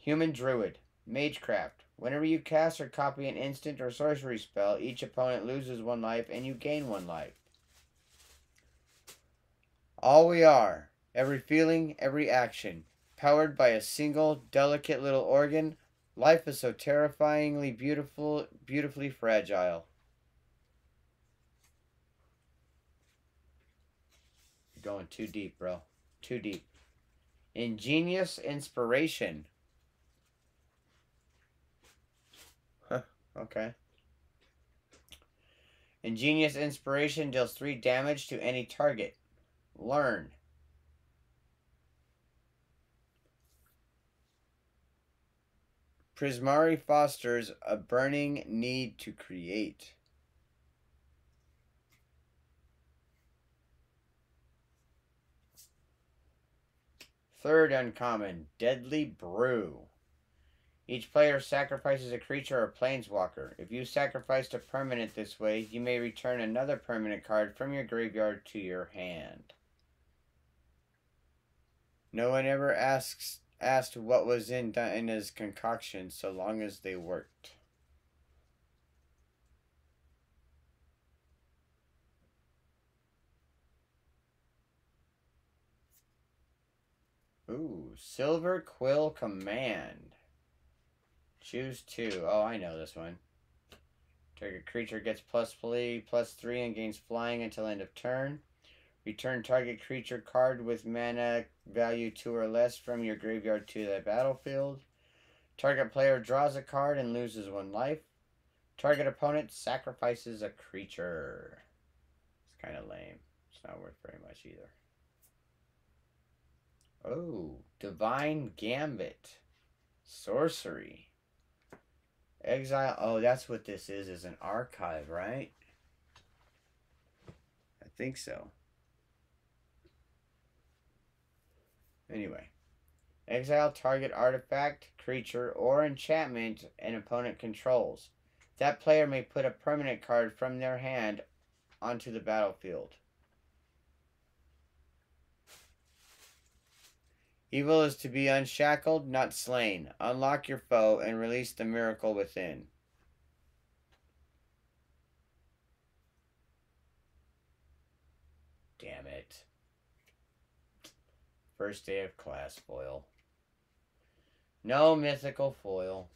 Human Druid. Magecraft. Whenever you cast or copy an instant or sorcery spell, each opponent loses one life and you gain one life. All we are, every feeling, every action, powered by a single delicate little organ, life is so terrifyingly beautiful, beautifully fragile. You're going too deep, bro. Too deep. Ingenious inspiration. Huh, okay. Ingenious inspiration deals 3 damage to any target. Learn. Prismari fosters a burning need to create. Third uncommon, Deadly Brew. Each player sacrifices a creature or planeswalker. If you sacrificed a permanent this way, you may return another permanent card from your graveyard to your hand. No one ever asks asked what was in Dina's concoction so long as they worked. Ooh, Silverquill Command. Choose two. Oh, I know this one. Target creature gets plus three, plus three and gains flying until end of turn. Return target creature card with mana value two or less from your graveyard to the battlefield. Target player draws a card and loses one life. Target opponent sacrifices a creature. It's kind of lame. It's not worth very much either. Oh, Divine Gambit. Sorcery. Exile. Oh, that's what this is, is an archive, right? I think so. Anyway. Exile target artifact, creature, or enchantment an opponent controls. That player may put a permanent card from their hand onto the battlefield. Evil is to be unshackled, not slain. Unlock your foe and release the miracle within. Damn it. First day of class foil. No mythical foil.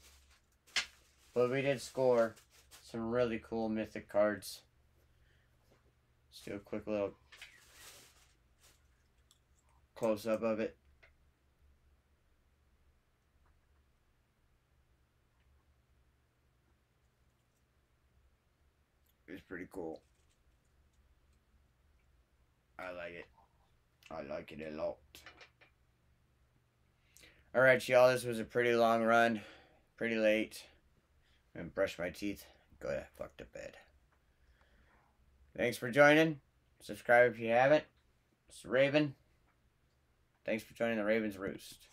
But we did score some really cool mythic cards. Let's do a quick little close up of it. It's pretty cool. I like it. I like it a lot. Alright, y'all. This was a pretty long run. Pretty late. I'm gonna brush my teeth. Go to fuck to bed. Thanks for joining. Subscribe if you haven't. It's Raven. Thanks for joining the Ravens Roost.